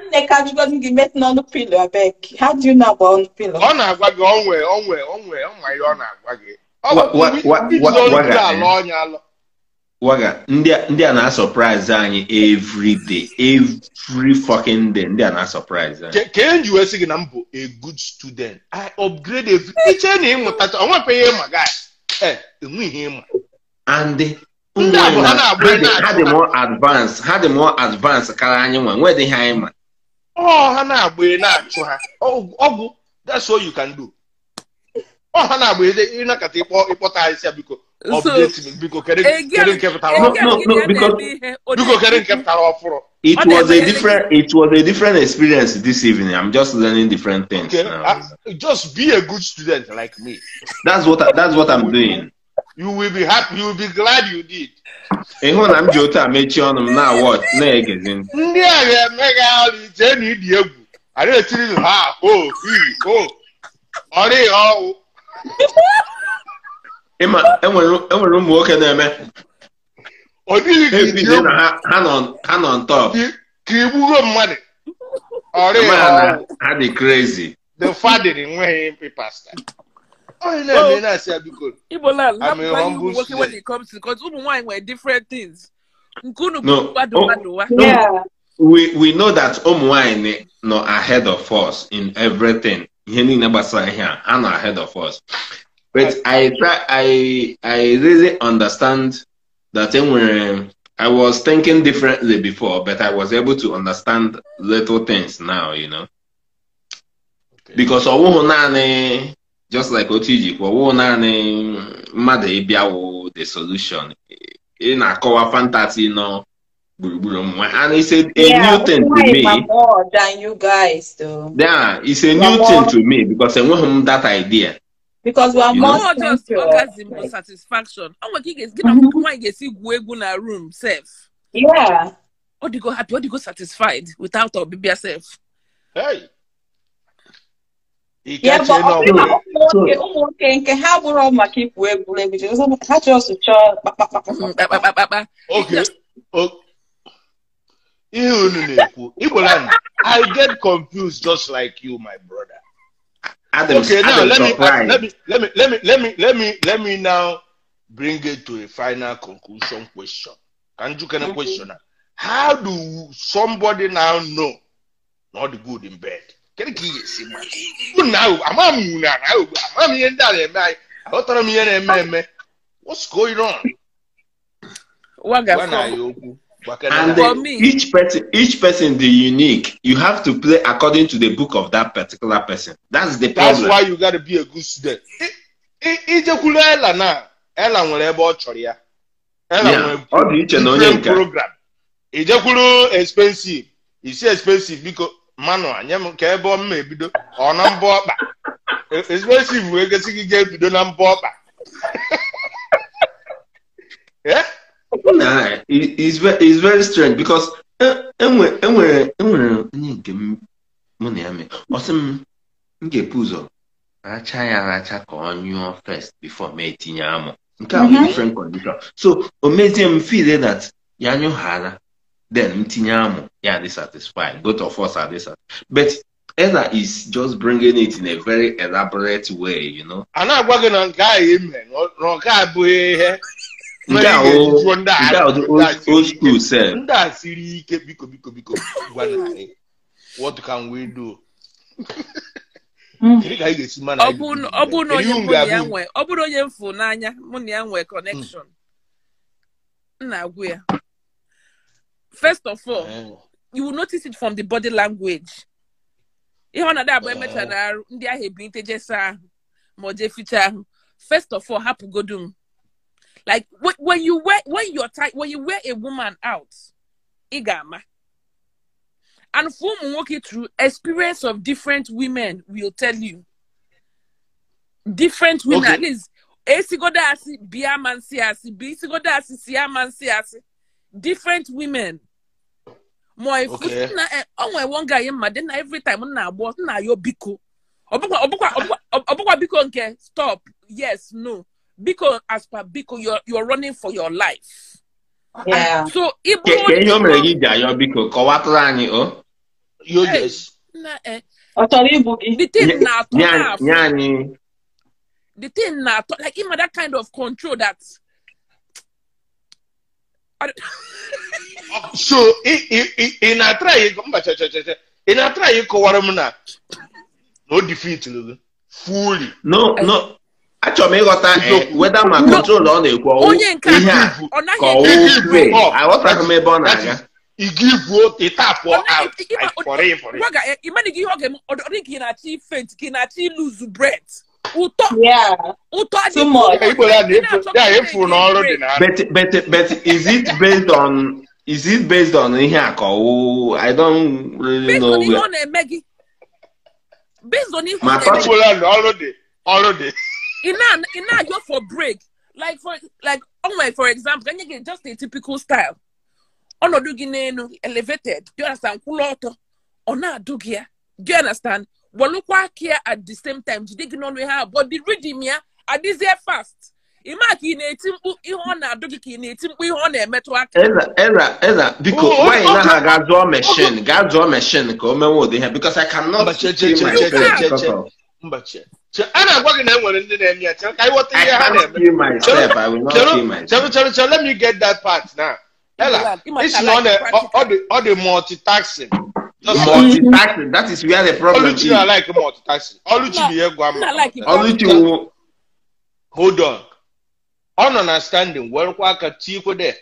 Speaker 8: Nne ka jụgodu gị metụ n'ọnụ pilo abeg. How do you know about ọnụ pilo?
Speaker 4: ọ na-agwa gị onwe onwe onwe ọma ihe ọ na-agwa gị ọ bụ ọnụ pilo
Speaker 1: eh.
Speaker 4: alụ ọnya alụ
Speaker 1: waga ndị a ndị a na-asọpraịz anyị every day every fucking day ndị a na-asọpraịz anyị.
Speaker 4: Ka enji wee sị gị na m bụ a good student. I upgrade every iche na ịmụtacha onwepe ihe ịma eh enwe ihe ịma.
Speaker 1: And
Speaker 4: ha
Speaker 1: ha dị more advanced ha dị more advanced karịa anyị nwa nwedị ihe anyị ma
Speaker 4: ọ ha na-agba na-achụ ha. Ọ- ọgwụ that's all you can do. Ọ ha na-agba ịnakọta ịkpọ ịkpọta ha isi ya
Speaker 2: so
Speaker 4: biko kedu nke pụtara
Speaker 1: No, no,
Speaker 4: ọfụrụ
Speaker 1: no,
Speaker 2: gị ya
Speaker 1: because-
Speaker 2: na-eme ihe
Speaker 4: biko kedu nke pụtara ọfụrụ
Speaker 1: it was a different it was a different experience this evening. I'm just learning different things
Speaker 4: okay
Speaker 1: now.
Speaker 4: uh, just be a good student like me.
Speaker 1: That's what I, that's what i'm doing.
Speaker 4: You will be happy you will be glad you did.
Speaker 1: Ịhụ na m ji otu a ọnụ m na watch na-egezi ntị.
Speaker 4: ndị a ga-eme gị alụ iche na ịdị egwu. A na-etiri gị ha o hi o ọ dịghị ọwụ
Speaker 1: ịma enwere ụmụ nwoke na-eme.
Speaker 4: Ọ dịghị
Speaker 1: na ha nọ ntọ.
Speaker 4: Ka igburo mmadụ.
Speaker 1: Ha dị crazy.
Speaker 4: The father nweghị pipasta oh.
Speaker 2: Igbo land, working when it comes to because ụmụ nwanyị nwere different things. Nke unu.
Speaker 1: Oh, we we know that ụmụ nọ ahead of us in everything. Ihe niile gbasara ihe a, ha nọ ahead of us but i try i i really understand that enwere um, i was thinking differently before but i was able to understand little things now you know? Because ọwụhụ naanị just like otu iji kwuo ọwụhụ naanị mmadụ ịbịawo the solution. Ị na-akọwa fantasy nọ gburugburu ụmụ and it's a, a
Speaker 8: Yeah,
Speaker 1: new thing to me.
Speaker 8: more than you guys though?
Speaker 1: yeah it's a new
Speaker 8: more-
Speaker 1: thing to me because enweghị m that idea
Speaker 8: Because we are
Speaker 1: You
Speaker 8: more
Speaker 2: not just
Speaker 8: sensual.
Speaker 2: orgasm but satisfaction. Ọ nwere ka ị ga-esi gị na nwaanyị ga-esi gwuo egwu na room sef
Speaker 8: Yeah.
Speaker 2: ọ dịgo happy? Ọ dịgo satisfied without ọbịbịa sef
Speaker 4: hey. Ị
Speaker 8: Yeah, but ọ bụrụ na
Speaker 4: n'ọgwụ
Speaker 8: ụmụ nwoke ụmụ nwoke nke ha bụrụ maka ikwu egwuregwu just- ha just chọọ kpakpakpakpakpa.
Speaker 2: kpakpakpakpa
Speaker 4: Okay. O- ihe unu na-ekwu Igboland I get confused just like you my brother
Speaker 1: Adam,
Speaker 4: okay now let me,
Speaker 1: surprised.
Speaker 4: let me let me let me let me let me let me now bring it to a final conclusion question. Can you can question now? how do somebody now know not the good in bed? Kedu ka ị ga-esi ma unu ahụ ama m unu a na ama m ihe ndị a na-eme anyị aghọtara m ihe na-eme eme what's going on?
Speaker 2: Waga
Speaker 4: gwa na
Speaker 1: and
Speaker 4: na
Speaker 2: For
Speaker 1: the-
Speaker 2: me-
Speaker 1: each person each person the unique you have to play according to the book of that particular person that's the
Speaker 4: That's
Speaker 1: problem
Speaker 4: why you gotta be a good student. I- i- Ijekwuru Ella na Ella nwere ebe ọ chọrọ ya. Ella
Speaker 1: Yeah,
Speaker 4: nwere
Speaker 1: ọ dị iche na onye
Speaker 4: different
Speaker 1: nke.
Speaker 4: program. Expensive. Isi expensive biko mmanụ nye m ka ebe ọ mma ebido ọ na mbọ ọkpa. E- Expensive wee gosi gị na mbọ ọkpa. [laughs]
Speaker 1: it's very strange because e- enwe- enwere enwere onye nke mụ na ya mee. Ọ sị m m ga-epu ụzọ racha ya racha ka ọ nyụọ first before m etinye amụ. Nke a bụ
Speaker 8: Mhm.
Speaker 1: different condition. So o mezie m feel that ya nyụghara then m tinye amụ ya dị satisfied both of us are this but Ella is just bringing it in a very elaborate way you know?
Speaker 4: A na-agwa gị na nke ahụ eme na nke a abụghị ihe.
Speaker 1: A o
Speaker 4: ndị a- siri ike.
Speaker 1: school sef.
Speaker 4: Ndị a siri ike. Biko biko biko gwa na anyị. What can we do?
Speaker 8: Mm.
Speaker 4: na
Speaker 2: ọ na onye nwe bụrụ onye mfu n'anya mụ na ya nwee connection m na-agwụ ya. First of all
Speaker 4: Eh,
Speaker 2: you will notice it from the body language. Ihe ọ na-ada abụ
Speaker 4: Eh.
Speaker 2: emechara ndị ahụ ebinite jesa ahụ ma ọ jee ficha ahụ. First of all hapụgodu m Like when you wear when you're tight when you wear a woman out, igama. And from walking through experience of different women will tell you. Different women
Speaker 4: okay.
Speaker 2: at least. Different women. More
Speaker 4: okay.
Speaker 2: Eh, oh, one guy then every time na na now, stop. Yes, no biko as per biko you're, you're running for your life.
Speaker 8: Yeah.
Speaker 2: so ịbụ
Speaker 1: Ke ke ihe o mere gị ji biko kọwatụrụ anyị o
Speaker 4: yo yes.
Speaker 2: na eh,
Speaker 8: Ọ chọrọ igbu gị?
Speaker 2: the thing
Speaker 1: nye
Speaker 2: na-atọ
Speaker 1: nye anyị-
Speaker 2: n'afọ
Speaker 1: nye anyị.
Speaker 2: The thing na-atọ like ịma that kind of control that [laughs]
Speaker 4: so ị- na-atara ya ịkọ- mba che ị na-atara ya ịkọwara m na na o defeatiri gị fully.
Speaker 1: No no achọrọ m ịghọta eh, weda ma
Speaker 2: No.
Speaker 1: control ọ na-ekwu ọwụ ihe
Speaker 2: a
Speaker 1: ka ọwụ aghọtaghị m ebe ọ na-aga.
Speaker 2: ihe na-achọ ifent na-achọ iluzu ụtọ ụtọ
Speaker 1: but is it based on is it based on ihe a ka ọwụ? I don't really know where
Speaker 2: based on ihe ọ na-eme gị.
Speaker 4: Ọrụ dị ọrụ dị.
Speaker 2: Ị na- ị na-ayọ for break. Like for like oh my for example ka nye gị just a typical style? Ọnọdụ gị n'elu elevated. Do you understand? Kwụlụ ọtọ ọ na-adụ gị ya. Do you understand? Welụkwa aka ya at the same time. Jide gị n'ọnụ ha but the rhythm ya adịzie fast ịma ka ị na-eti mkpu ihe ọ na-adụ gị ka ị na-eti mkpu ihe ọ na-emetụ aka
Speaker 1: Eza Eza Eza biko
Speaker 4: Oh,
Speaker 1: nwaanyị
Speaker 4: okay.
Speaker 1: na ha ga zụọ machine gaa zụọ machine ka o menwe ụdị ihe because I cannot
Speaker 4: Mba, che, che, che,
Speaker 1: myself.
Speaker 4: che, So
Speaker 1: I
Speaker 4: am
Speaker 1: working
Speaker 4: on
Speaker 1: one in the name yet.
Speaker 4: I
Speaker 1: want
Speaker 4: to
Speaker 1: hear
Speaker 4: how them. Let me get that part now. Ella, it's not all the all the
Speaker 1: multi-taxing. That is where the problem is.
Speaker 4: I like multi-taxing. Oluchi
Speaker 2: be here,
Speaker 1: Oluchi.
Speaker 4: Hold on. On understanding, where kwaka tiko there.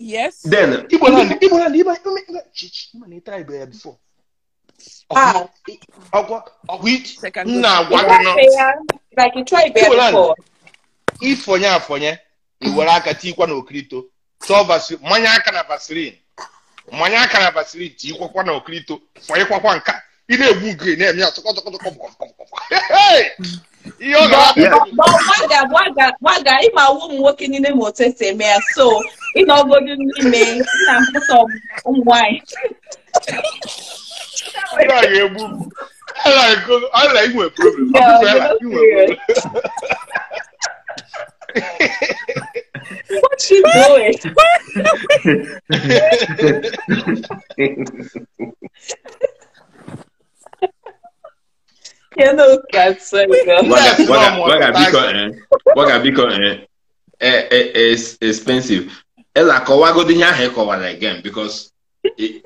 Speaker 2: Yes.
Speaker 1: Then.
Speaker 4: Ibo land. Ibo land.
Speaker 8: Ibo. Ibo. Ibo. Ibo. Ibo. Ibo.
Speaker 4: Ibo. Ibo.
Speaker 8: Ibo.
Speaker 4: Ifonye afonye i were aka tikwa na okirito tụọ mmanya aka na vaseline mmanya aka na vaseline tikwakwa na okirito nka ị na-egbu nke na-eme ya ihe ọ
Speaker 8: ịma awụ ụmụ nwoke niile ma otu esi eme ya so ịnọgodu n'ime na mpụta ụmụ I
Speaker 4: like your move. I like I like you a
Speaker 8: problem.
Speaker 4: No, I
Speaker 8: like
Speaker 4: you
Speaker 8: a
Speaker 4: problem.
Speaker 8: what you doing?
Speaker 4: yeah,
Speaker 1: those
Speaker 4: guys
Speaker 1: so good.
Speaker 4: What
Speaker 1: got cutting? What got be cutting? It's expensive. It's like a wago dinya heko one again because. It,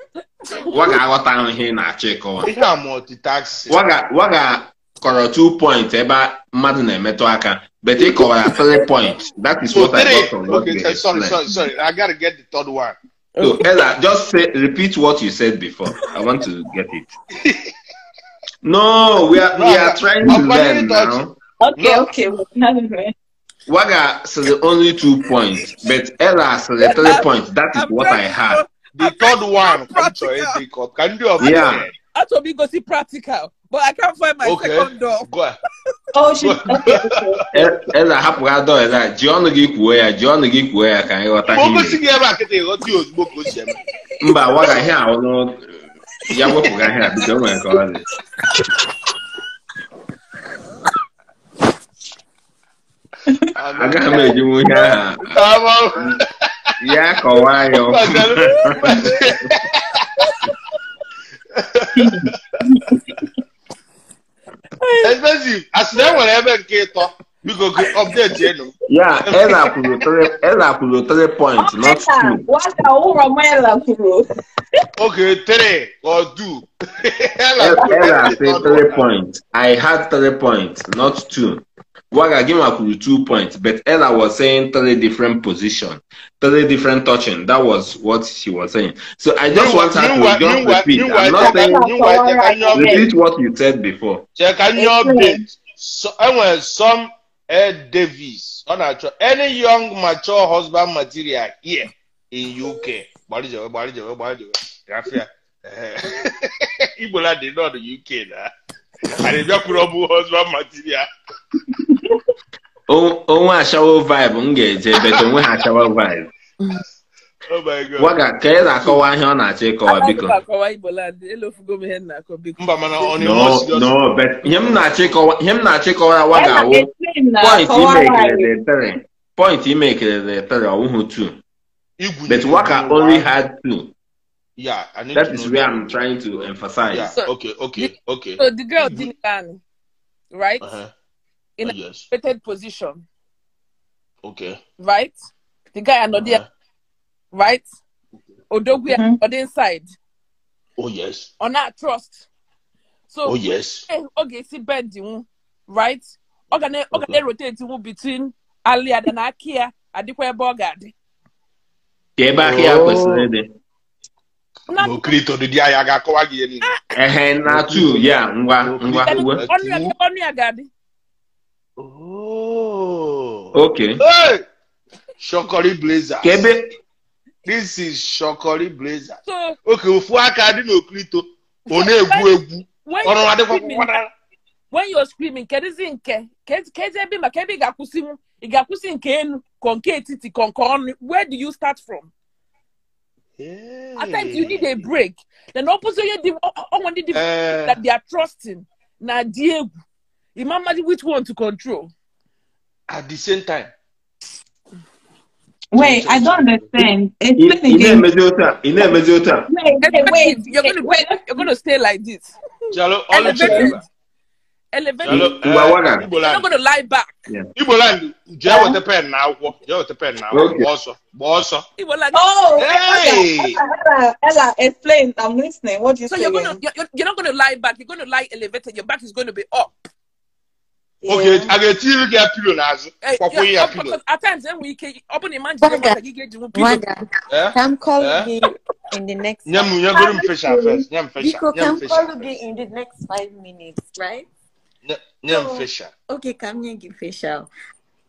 Speaker 1: waga aghọta ahụ ihe ị na-achọ ịkọwa.
Speaker 4: Ihe a multitasking.
Speaker 1: Waga, waga kọrọ two points ebe mmadụ na-emetụ aka but ị kọwara three points. That is what I got from what
Speaker 4: Okay,
Speaker 1: you
Speaker 4: sorry, sorry, sorry, sorry. I gotta get the third one.
Speaker 1: So Ella, just say repeat what you said before. I want to get it. No, we are we are trying to learn now.
Speaker 8: okay okay well, anyway.
Speaker 1: Waga said only two points, but Ella said three points. That is what I had.
Speaker 4: The third one. m chọrọ ịdị ka- ka ndị ọbụla
Speaker 1: Yeah.
Speaker 4: mee.
Speaker 2: achọrọ m igosi practical but I can't find my
Speaker 4: Okay.
Speaker 2: second door.
Speaker 4: Go ahead. [laughs]
Speaker 8: Oh, she.
Speaker 1: E- eze hapụga dọọ eze a ji ọnụ gị kwuo ya ji ọnụ gị kwuo ya ka anyị ghọta ihe
Speaker 4: o
Speaker 1: ị
Speaker 4: gosi gị ebe a kịta ịghọta ya ozugbo ka o si eme.
Speaker 1: mba waga ihe a ọnụ ya wepụga ihe a biko nwere ka ọ dị [laughs] agaghị m ejinwu ihe
Speaker 4: Ama-
Speaker 1: ya kọwaa ya
Speaker 4: expensive asị na nwere ebe nke ịtọ biko gị update enu m.
Speaker 1: ya eze kwuru three eze kwuru three points not two.
Speaker 8: Waka ụrọ Maịla kwuru.
Speaker 4: okay three or two.
Speaker 1: Eze [laughs] say three points. I had three points not two waga gị ma kwuru two points but ella was saying three different position three different touching. That was what she was saying. So i just want her to just repeat. I'm not saying
Speaker 4: meanwhile, check on
Speaker 1: repeat what you said before.
Speaker 4: Check ka nye update. So enwere some Ed Davis ọ any young mature husband material here in UK igbola dị nọdụ UK na anyị bịakwuru ọ bụ husband material.
Speaker 1: O- onwe ashawo vibe m ga-eje bet onwe ha ashawo vibe.
Speaker 4: Oh my god.
Speaker 1: Waga ka eze akọwa ihe ọ na-achọ ịkọwa biko.
Speaker 2: ihe m
Speaker 1: na-achọ ịkọwa ịkọwa waga awụ
Speaker 8: na kọwara
Speaker 1: ime ekele the three point ime ekele the three ọwụhụ two.
Speaker 4: Igwu
Speaker 1: but waka only had two.
Speaker 4: Yeah, I need
Speaker 1: that is where
Speaker 4: that.
Speaker 1: I'm trying to emphasize.
Speaker 4: Yeah,
Speaker 2: so,
Speaker 4: okay, okay, okay.
Speaker 2: So the girl didn't mm-hmm. right?
Speaker 4: Uh-huh.
Speaker 2: In
Speaker 4: uh,
Speaker 2: a
Speaker 4: yes.
Speaker 2: position.
Speaker 4: Okay.
Speaker 2: Right? The guy and
Speaker 4: uh-huh.
Speaker 2: right? Although mm-hmm.
Speaker 8: on
Speaker 2: the inside.
Speaker 4: Oh yes.
Speaker 2: On that trust. So
Speaker 4: Oh yes.
Speaker 2: Okay, see bending, right?
Speaker 4: Okay,
Speaker 2: okay, rotating between Ali and Akia and the Bogard.
Speaker 1: Yeah, back here, ya
Speaker 4: ga-akọwa gị ihe niile.
Speaker 1: Ehe na two ya ngwa ngwa. Uwe
Speaker 2: ọnụ ya ga-adị?
Speaker 4: Oh.
Speaker 1: okay.
Speaker 4: Hey! Shokori blazer.
Speaker 1: ka ebe
Speaker 4: This is Shokori blazer. Okay, ofu aka dị n'okirito. Ọ na-egwu egwu. Ọrụ adịkwa kwara.
Speaker 2: when you're screaming kedụzi nke? Ke- kezi ebe maka ebe ị ga-akwụsị m ị ga-akwụsị nke enu? Kọ nke etiti kọ nke ọnụ? Where do you start from? At times you need a break then opposite onye dị ọnwa ndị dị
Speaker 4: Eh,
Speaker 2: that they are trusting na dị egwu ịma mmadụ which one to control
Speaker 4: at the same time.
Speaker 8: Wait, I don't understand.
Speaker 1: ị
Speaker 8: Explain
Speaker 1: ị
Speaker 8: again.
Speaker 1: na-emezi otu a ị a
Speaker 8: Wait, wait, wait.
Speaker 2: you're gonna
Speaker 8: wait.
Speaker 2: you're gonna stay like this
Speaker 4: Jalo, ọlụ
Speaker 2: elevated.
Speaker 4: Eh, eh,
Speaker 2: I'm not
Speaker 4: going
Speaker 2: eh? to lie back. You're not going to lie back. You're going to lie elevated. Your back is going to be up.
Speaker 8: Yeah.
Speaker 4: Okay, I get TV get pillow
Speaker 2: now.
Speaker 4: Papa,
Speaker 2: yeah, pillow. At times, then we can open
Speaker 9: imagine
Speaker 2: what you get
Speaker 9: to.
Speaker 4: Yeah?
Speaker 9: Come call yeah? in the next.
Speaker 4: Nyam, nyam, go to fish first. Nyam,
Speaker 9: fish.
Speaker 4: Nyam, fish.
Speaker 9: Come call me in the next five minutes, right?
Speaker 4: Nye nye m fesha.
Speaker 9: Okay, come here, give facial.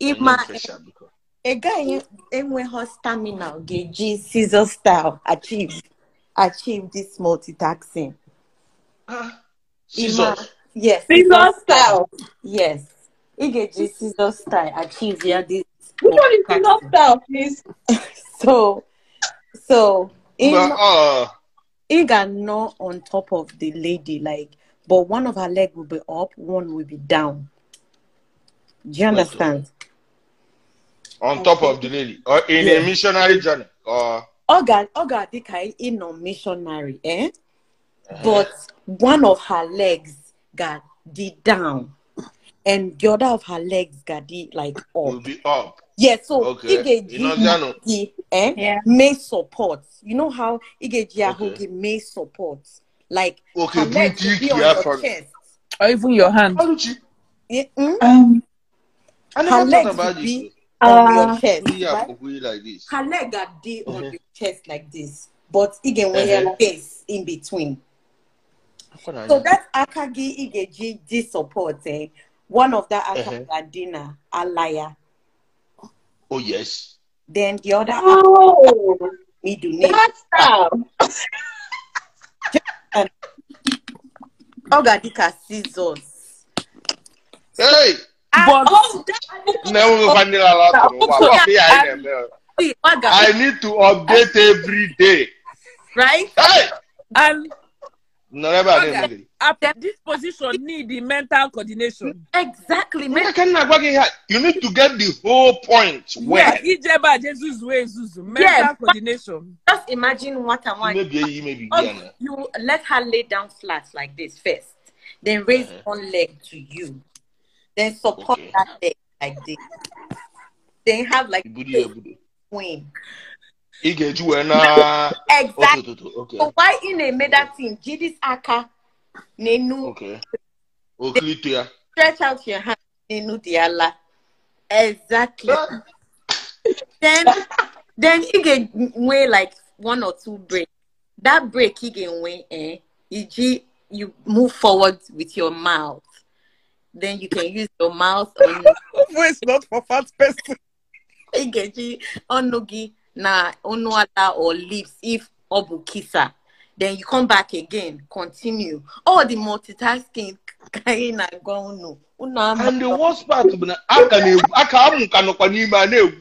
Speaker 4: Nye
Speaker 9: If
Speaker 4: m
Speaker 9: my
Speaker 4: fesha biko.
Speaker 9: a guy enweghị stamina ga-eji scissor style achieve achieve this multitasking.
Speaker 4: Ah,
Speaker 9: Ima-
Speaker 4: Scissors.
Speaker 9: yes,
Speaker 8: Scissor style.
Speaker 9: Yes, ị ga-eji scissor style achieve ya this
Speaker 8: Which one is scissor style, please? [laughs]
Speaker 9: So, so
Speaker 4: Mba,
Speaker 9: ịnọ-
Speaker 4: ọ
Speaker 9: ị ga-nọ on top of the lady like but one of her leg will be up one will be down do you understand
Speaker 4: on top of the lady or in a missionary journey or
Speaker 9: ọ ga ọ ga-adị ka ịnọ missionary eh? but one of her legs ga-dị down and the other of her legs ga-dị like up.
Speaker 4: will
Speaker 9: up
Speaker 4: be up.
Speaker 9: yeah so
Speaker 4: Okay.
Speaker 9: ị ga-eji
Speaker 4: You know, Jano.
Speaker 9: gị eh?
Speaker 8: Yeah.
Speaker 9: mee support you know how ị ga-eji ahụ
Speaker 4: Okay.
Speaker 9: gị mee support like
Speaker 4: okay, leg
Speaker 9: to be on your chest.
Speaker 2: Or even your hand.
Speaker 4: How did you...
Speaker 9: Yeah, mm?
Speaker 8: um,
Speaker 4: I
Speaker 9: leg
Speaker 4: thought about
Speaker 9: on
Speaker 8: uh,
Speaker 9: your chest. Right? Her leg are day on your chest like this. But again, when
Speaker 4: uh-huh.
Speaker 9: your face in between. So that Akagi Igeji this support, eh? One of that Akagadina
Speaker 4: uh-huh.
Speaker 9: Adina, Alaya.
Speaker 4: Oh yes.
Speaker 9: Then the other
Speaker 8: oh. Midune.
Speaker 9: That's um, Ogadika scissors.
Speaker 4: Hey!
Speaker 2: But
Speaker 8: oh,
Speaker 9: never.
Speaker 4: I need to update every day.
Speaker 9: Right?
Speaker 4: Hey! Never again.
Speaker 2: After this position need the mental coordination.
Speaker 9: Exactly.
Speaker 4: You need to get the whole point
Speaker 2: where. Yeah, Jesus mental
Speaker 9: yes,
Speaker 2: coordination.
Speaker 9: Just imagine
Speaker 4: what I want.
Speaker 9: Maybe,
Speaker 4: maybe, yeah. Oh,
Speaker 9: you let her lay down flat like this first, then raise uh-huh. one leg to you, then support
Speaker 4: okay.
Speaker 9: that leg like this, then have like
Speaker 4: a
Speaker 9: Buddha.
Speaker 4: Ị ga-eji wee [laughs] na
Speaker 9: Exactly. So why in a made that thing? Jidis aka nenu
Speaker 4: Okay. Okirito ya.
Speaker 9: stretch out your hand nenu diala. Exactly. then then you get weigh like one or two break That break you can weigh eh. You you move forward with your mouth. Then you can use your mouth on [laughs]
Speaker 2: Voice not for fat person.
Speaker 9: Igeji onugi na Onwala or Lips if obu kisa, Then you come back again, continue. All the multitasking kind of no.
Speaker 4: And the worst part, I can I can can
Speaker 9: open him and
Speaker 4: Hey!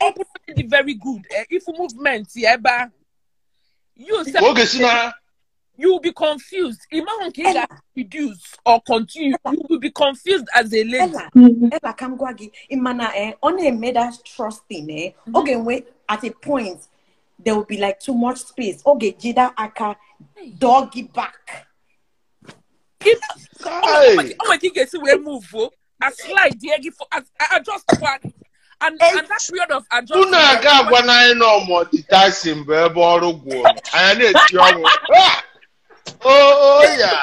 Speaker 2: Open the very good. Eh, if movement, yeah, you.
Speaker 4: Okay, Sina
Speaker 2: you will be confused. Imagine can you reduce or continue. You will be confused as a lady.
Speaker 9: Ella, Ella kamgwagi imana eh on a made us trusting eh. Okay, wait at a point there will be like too much space. Okay, jida aka doggy back.
Speaker 2: If
Speaker 4: Hey!
Speaker 2: oh my king gets we move, oh, a slide there, give for I adjust back. And, and that period of
Speaker 4: Unu
Speaker 2: adjustment.
Speaker 4: aga agwa na anyị nọ multitasking bụ ebe ọrụ gwụrụ. Anyị na-eti ọnwụ. Oh, ya! [laughs]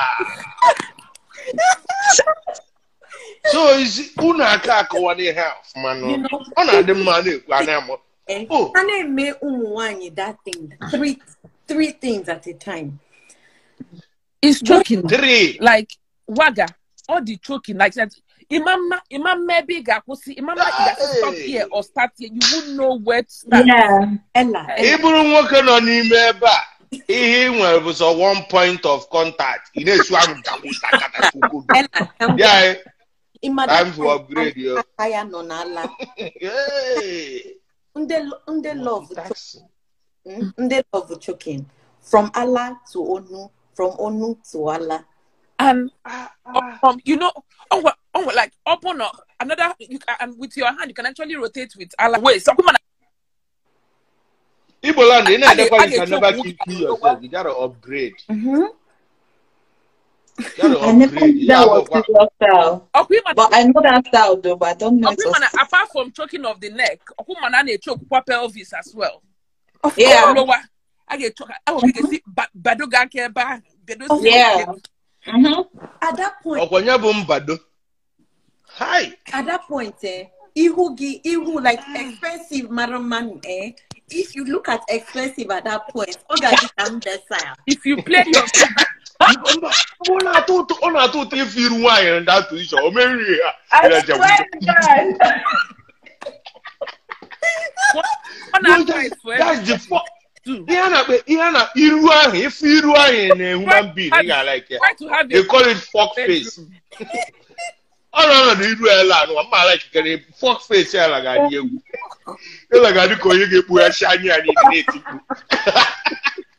Speaker 4: So, isi unu aka akọwala ihe a ọfụma
Speaker 9: You
Speaker 4: nụ.
Speaker 9: know,
Speaker 4: Ọ na-adị mma a na-ekwu a na-amụ.
Speaker 9: eh,
Speaker 4: Oh.
Speaker 9: a na-eme ụmụ nwanyị that thing three three things at a time.
Speaker 2: It's choking.
Speaker 4: Three.
Speaker 2: Like Waga, all the choking, like that. Imama, Imam maybe gakusi, Imama you got stop here or start here. You wouldn't know where to start.
Speaker 8: yeah.
Speaker 9: Ella,
Speaker 4: Ị
Speaker 9: Ella,
Speaker 4: bụrụ nwoke nọ n'ime ebe a, ihe ị nwere bụ sọ one point of contact. Ị na-esu ahụ gagbu takata tupu.
Speaker 9: Ella, kamgwa-
Speaker 4: Ya time
Speaker 9: that
Speaker 4: to upgrade yo.
Speaker 9: aka ya nọ n'ala.
Speaker 4: Hey.
Speaker 9: Ndị ndị love
Speaker 4: Multitasking.
Speaker 9: Mm, Ndị love choking from Allah to Onu, from Onu to Allah.
Speaker 2: And
Speaker 4: Ah,
Speaker 2: um, you know, oh, well- oh, like open up another, you can, and with your hand, you can actually rotate with Allah. Wait, so come on.
Speaker 4: Igbo land, ị na-edekwa
Speaker 2: I
Speaker 4: you can never keep to yourself. You gotta upgrade.
Speaker 9: Mm-hmm.
Speaker 4: You gotta
Speaker 8: I never
Speaker 4: upgrade.
Speaker 8: knew
Speaker 4: Ya
Speaker 8: that was
Speaker 4: bụkwa.
Speaker 8: your style.
Speaker 2: Okwimana,
Speaker 8: But I know that style though, but I don't know it was.
Speaker 2: Apart from choking of the neck, Okwimana na choke kwa pelvis as well.
Speaker 8: Yeah.
Speaker 2: Lower. I get choke. I will get see badoga keba.
Speaker 8: Yeah. Mm-hmm.
Speaker 9: At that point,
Speaker 4: Ọkwa nye bụ mbado. Hi.
Speaker 9: at that point, eh, ihu gi ihu like expensive maraman eh if you look at expensive at that point, Oga become the sire.
Speaker 2: If you play your
Speaker 4: one or two, one or two, three feet wide in that position.
Speaker 8: I swear to God.
Speaker 4: no,
Speaker 2: that's,
Speaker 4: that's the
Speaker 2: fuck.
Speaker 4: ihe na ihe na iru ahụ ife iru ahụ na human being ị like
Speaker 2: it.
Speaker 4: they call it fuck face [laughs]
Speaker 2: bedroom.
Speaker 4: ọ nọ ọnọdụ iru ela anụ mma ala ikikere fọk face ya ga-adị egwu ịla ga-adị ka onye ga-ekpughachi anya ya niile na-etikwu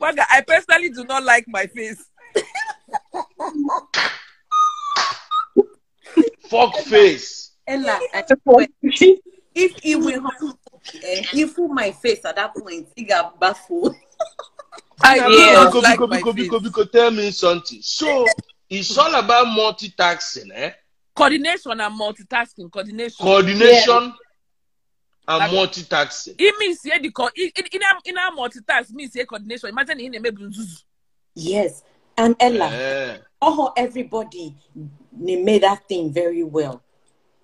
Speaker 2: Waga, I personally do not like my face.
Speaker 4: fọk face
Speaker 9: Ella, at that point, if he will eh, if my face at that point, he got baffled.
Speaker 2: I
Speaker 4: Biko,
Speaker 2: do not
Speaker 4: biko,
Speaker 2: like
Speaker 4: biko,
Speaker 2: my
Speaker 4: biko,
Speaker 2: face.
Speaker 4: biko, biko, tell me something so it's all about multitasking eh?
Speaker 2: Coordination and multitasking. Coordination.
Speaker 4: coordination and
Speaker 2: Like-
Speaker 4: multitasking
Speaker 2: it means yeah, the co- in in in a, in a multitask means yeah, coordination. Imagine in a maybe nzuzu.
Speaker 9: Yes, and Ella,
Speaker 4: Eh.
Speaker 9: oh, everybody they made that thing very well.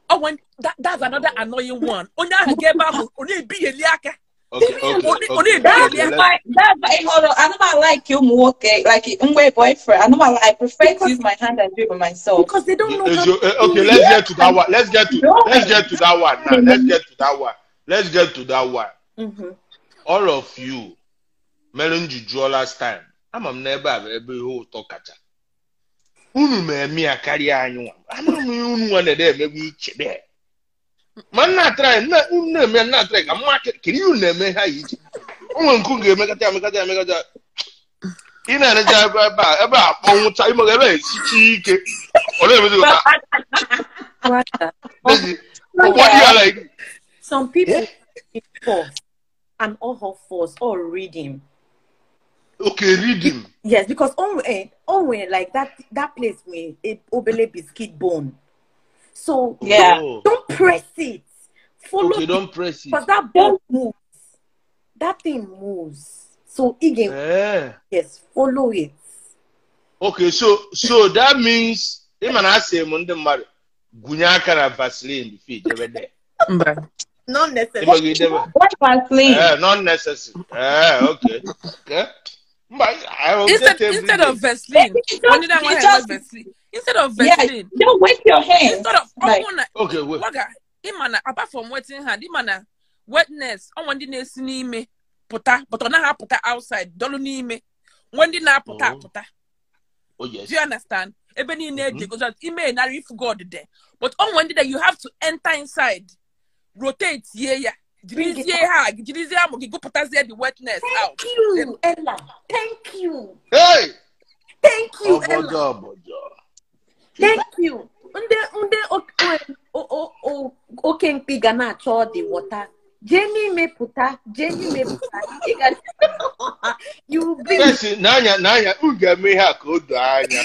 Speaker 2: Oh, when that that's another annoying one. Onya get back. Onya be eliaka.
Speaker 4: Okay okay
Speaker 2: Only-
Speaker 4: okay, okay,
Speaker 2: that-
Speaker 4: okay,
Speaker 8: That's
Speaker 4: let's-
Speaker 8: why, that's why, hold on. I know I like you more, okay? Like, my boyfriend. I know I, I prefer to use my hand and do it by myself.
Speaker 9: Because they don't know
Speaker 4: Is
Speaker 9: how
Speaker 4: your-
Speaker 9: to
Speaker 4: eh, okay let's get to that one let's get to
Speaker 8: No.
Speaker 4: let's get to that one now let's get to that one let's get to that one
Speaker 9: Mhm.
Speaker 4: all of you mere njujuo last time I'm na ebe a bụ ebe ihe ụtọ kacha unu ma eme ya karịa anyị nwa ama m ihe unu nwa na-ede emegbu iche dị ma nna atara na-eme nna atara ka mma ihe unu na-eme ha yi iche o nwere ga-emekata emekata emekata ị na-ereja ebe a ebe a kpọnwụcha imega ebe esichi ike. Ọ na-emezi ụta ya
Speaker 9: Some people force and all her force all reading.
Speaker 4: okay read him.
Speaker 9: Yes, because on on when like that that place where obele biscuit bone. So
Speaker 8: yeah,
Speaker 4: oh.
Speaker 9: don't, press it. Follow.
Speaker 4: Okay, don't press it.
Speaker 9: Because that ball moves. That thing moves. So again,
Speaker 4: yeah.
Speaker 9: yes, follow it.
Speaker 4: Okay, so so that means him and I say Monday Mari Gunyakara Vaseline the feet over
Speaker 2: there.
Speaker 9: Not necessary.
Speaker 8: What Vaseline?
Speaker 4: Uh, not necessary. Uh, okay. Eh, okay. But I will
Speaker 2: instead,
Speaker 4: get
Speaker 2: instead of Vaseline,
Speaker 8: just,
Speaker 2: Vaseline instead of
Speaker 8: vexing.
Speaker 2: Yeah,
Speaker 8: don't wet your hair.
Speaker 2: Instead of
Speaker 8: like,
Speaker 2: wanna,
Speaker 4: okay, wait.
Speaker 2: Waga, imana, apart from wetting hand, imana, wetness, I want the see me puta, but on ha puta outside, Don't ni me. When did na puta
Speaker 4: oh.
Speaker 2: puta?
Speaker 4: Oh yes.
Speaker 2: Do you understand? Even in there, because email na if God there, but on one day you have to enter inside, rotate yeah yeah. Jirizie ha, jirizie amu, gigo putazie the wetness
Speaker 9: Thank you, Ella. Thank you.
Speaker 4: Hey.
Speaker 9: Thank you, oh, Ella.
Speaker 4: God, God.
Speaker 9: Thank you. Ndị ndị o- o- o- o- ga na-achọ the water. Jee n'ime pụta, jee n'ime pụta. [laughs] You bring
Speaker 4: yes n'anya n'anya unu ga-eme ihe a ka o doo anya.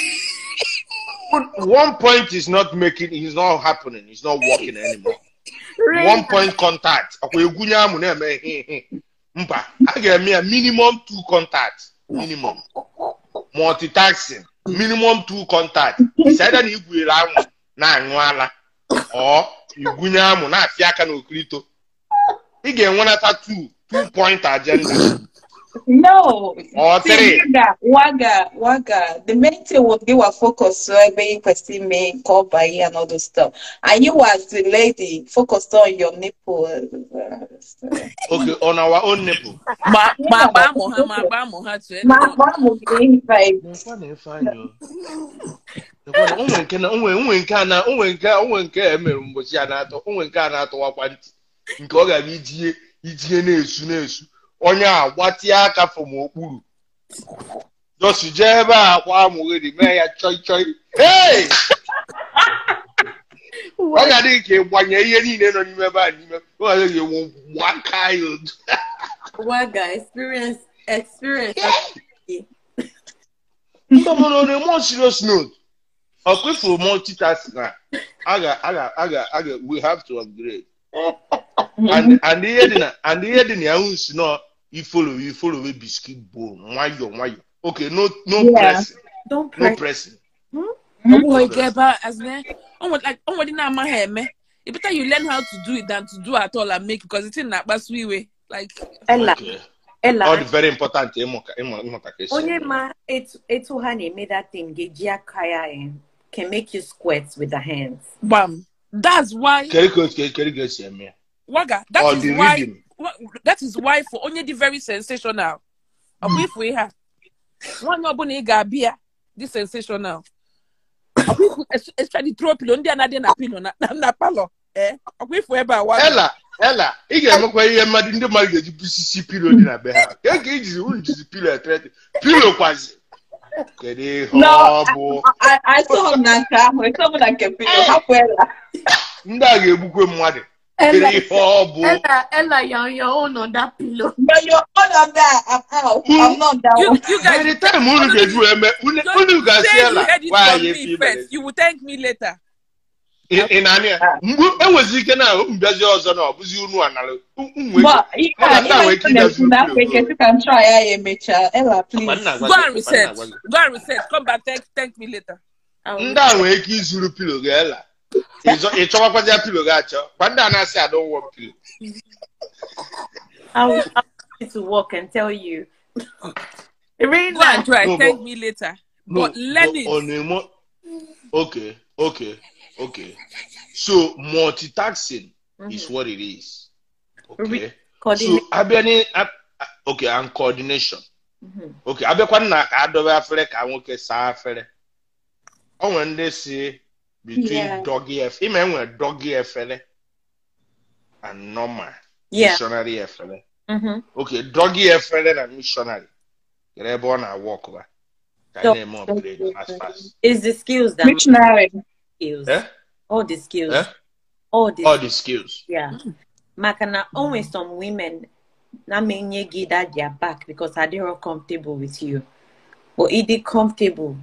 Speaker 4: One point is not making is not happening it's not working anymore. One point contact. Ọkwa egwunye amụ na-eme ihe ihe mba a ga-eme ya minimum two contact minimum. [laughs] Multitasking minimum two contact. Na igwere amụ na-aṅụ ala ọ igwunye amụ na-afịa aka n'okirito ị ga-enwenata two two point agenda.
Speaker 8: No.
Speaker 4: or
Speaker 8: See,
Speaker 4: three
Speaker 8: Waga, Waga. The main thing would give a focus so every question may call by you and all those stuff. And you as the lady focused on your nipple.
Speaker 4: okay on our own nipple
Speaker 2: ma ma agba amụ ha ma agba amụ ha
Speaker 8: mom would be like,
Speaker 4: Nekwa na ife anyị o. Nekwa na onwe nke na onwe onwe nke a na onwe nke onwe nke emere mgbochi a na-atọ onwe nke a na-atọwakwa ntị nke ọ ga-abịa ijie ijie na-esu na-esu onye a gbatịa aka fọm okpuru josi jee ebe a akwa amụghịrị mee ya chọị hey! ọ ga-adị ka ịgbanye ihe niile nọ n'ime ebe a n'ime ọ ga-adị ka ịwụ gbaka ya otu
Speaker 9: Waga experience experience.
Speaker 4: But on a more serious note, multitasking, I got, I got, we have to upgrade. And and and the heading ya who's no you follow you follow a biscuit bone. Why you why you? Okay, no no
Speaker 8: Yeah.
Speaker 4: pressing,
Speaker 9: Don't
Speaker 4: no
Speaker 9: press.
Speaker 4: pressing.
Speaker 2: ọnwa ike ebe a as na ọnwa like ọnwa dị na-amaghị eme it better you learn how to do it than to do at all and make because the thing na-akpasu iwe like
Speaker 9: Ella,
Speaker 4: Okay.
Speaker 9: Ella.
Speaker 4: All the very important ịmụka ịmụ- ịmụta ka esi
Speaker 9: Onye
Speaker 4: eme.
Speaker 9: ma etu etu ha na-eme that thing ga-eji aka ya eh, can make you squirt with the hands.
Speaker 2: gbam that's why
Speaker 4: Kedu ka o si- kedu ka esi eme ya?
Speaker 2: waga that
Speaker 4: Or the
Speaker 2: why
Speaker 4: rhythm.
Speaker 2: Wa- that is why for onye dị very sensational ọ bụ ifu ihe a nwaanyị ọbụla ị ga-abịa dị sensational ọ bụ ifu es- especially throw pillow ndị a na-adị na pillow na palọ eh ọ bụ ifu ebe a waga
Speaker 4: Ella, Ella, ị ga-emekwa ihe mmadụ ndị mmadụ ga-eji busisi pilo dị na be ha. Ka ka ijizi unu jizi pilo etrete. Pilo kwazi. Kedu ihe
Speaker 8: No,
Speaker 4: ọ bụ?
Speaker 8: Pillow.
Speaker 4: Ndị a ga-egbukwe mmadụ
Speaker 9: Ella, Ella, Ella, you're on your own on that pillow.
Speaker 8: But you're all of that. I'm out. I'm not that
Speaker 2: you
Speaker 8: one.
Speaker 2: you
Speaker 4: by
Speaker 2: guys
Speaker 4: the time unu ga-eju eme unu unu
Speaker 2: you it
Speaker 4: nwaanyị
Speaker 2: from
Speaker 4: efi
Speaker 2: me
Speaker 4: mere
Speaker 2: first. you will thank me later.
Speaker 4: Ị na-anị ya mgbe enwezi ike na ọzọ na unu anara
Speaker 8: you
Speaker 4: Ella,
Speaker 8: you. Ella,
Speaker 2: go and research go and research come back thank thank me later.
Speaker 9: I will-
Speaker 4: ndị a nwere ike izuru pilo gị ị chọwakwazịa pilo gị achọ ndị a na-asị adọwọ pilo
Speaker 9: I will, I will to work and tell you. Really
Speaker 2: go and try
Speaker 4: No,
Speaker 2: thank
Speaker 4: but-
Speaker 2: me later
Speaker 4: No,
Speaker 2: but learn
Speaker 4: but on
Speaker 2: it
Speaker 4: a mo- okay, okay, okay. So multitasking is what it is. Okay. So abịa okay and coordination.
Speaker 9: Mhm.
Speaker 4: oke abịakwa ka adọba afere ka nwoke saa afere o nwere ndị si between
Speaker 8: Yeah.
Speaker 4: doggy efere ime enwere doggy efere and normal
Speaker 9: Yeah.
Speaker 4: missionary efere
Speaker 9: Mhm.
Speaker 4: oke doggy efere na missionary kere ebe ọ na-awụ ọkụba ka
Speaker 9: So-
Speaker 4: anyị na-eme fast fast
Speaker 9: It's the skills that
Speaker 8: Missionary.
Speaker 9: skills.
Speaker 4: Eh?
Speaker 9: All the skills.
Speaker 4: Eh?
Speaker 9: All the
Speaker 4: all the skills
Speaker 9: Yeah. Maka na always some women na menye gị that their back because I not comfortable with you. But it is comfortable,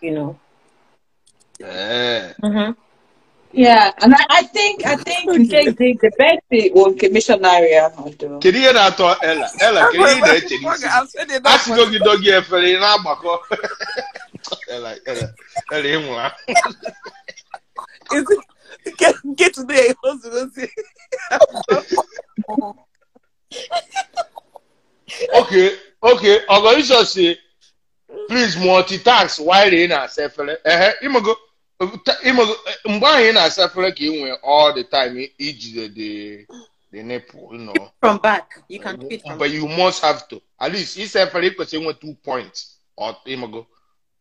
Speaker 9: you know. Mm-hmm.
Speaker 8: Yeah, and I, I, think I think [laughs] the, the birthday on commission area.
Speaker 4: Kedu na atọ Ella? [laughs] Ella, kedu ihe na-eche n'isi? A sị gị dọgị efere ị na-agbakọ. Ella, Ella,
Speaker 2: Ella, ị nwụrụ. Nke today o zuru ozi.
Speaker 4: Okay, okay, Ogo Iso si, please multitask while ị na-asa efere. Ehe, ịmago mgbe ahụ ị na-asa efere ka ị nwee all the time ijide the the nipple you know
Speaker 9: From back. You can do it from
Speaker 4: but you must have to at least ịsa efere ị kwesịrị inwe two points or ịmago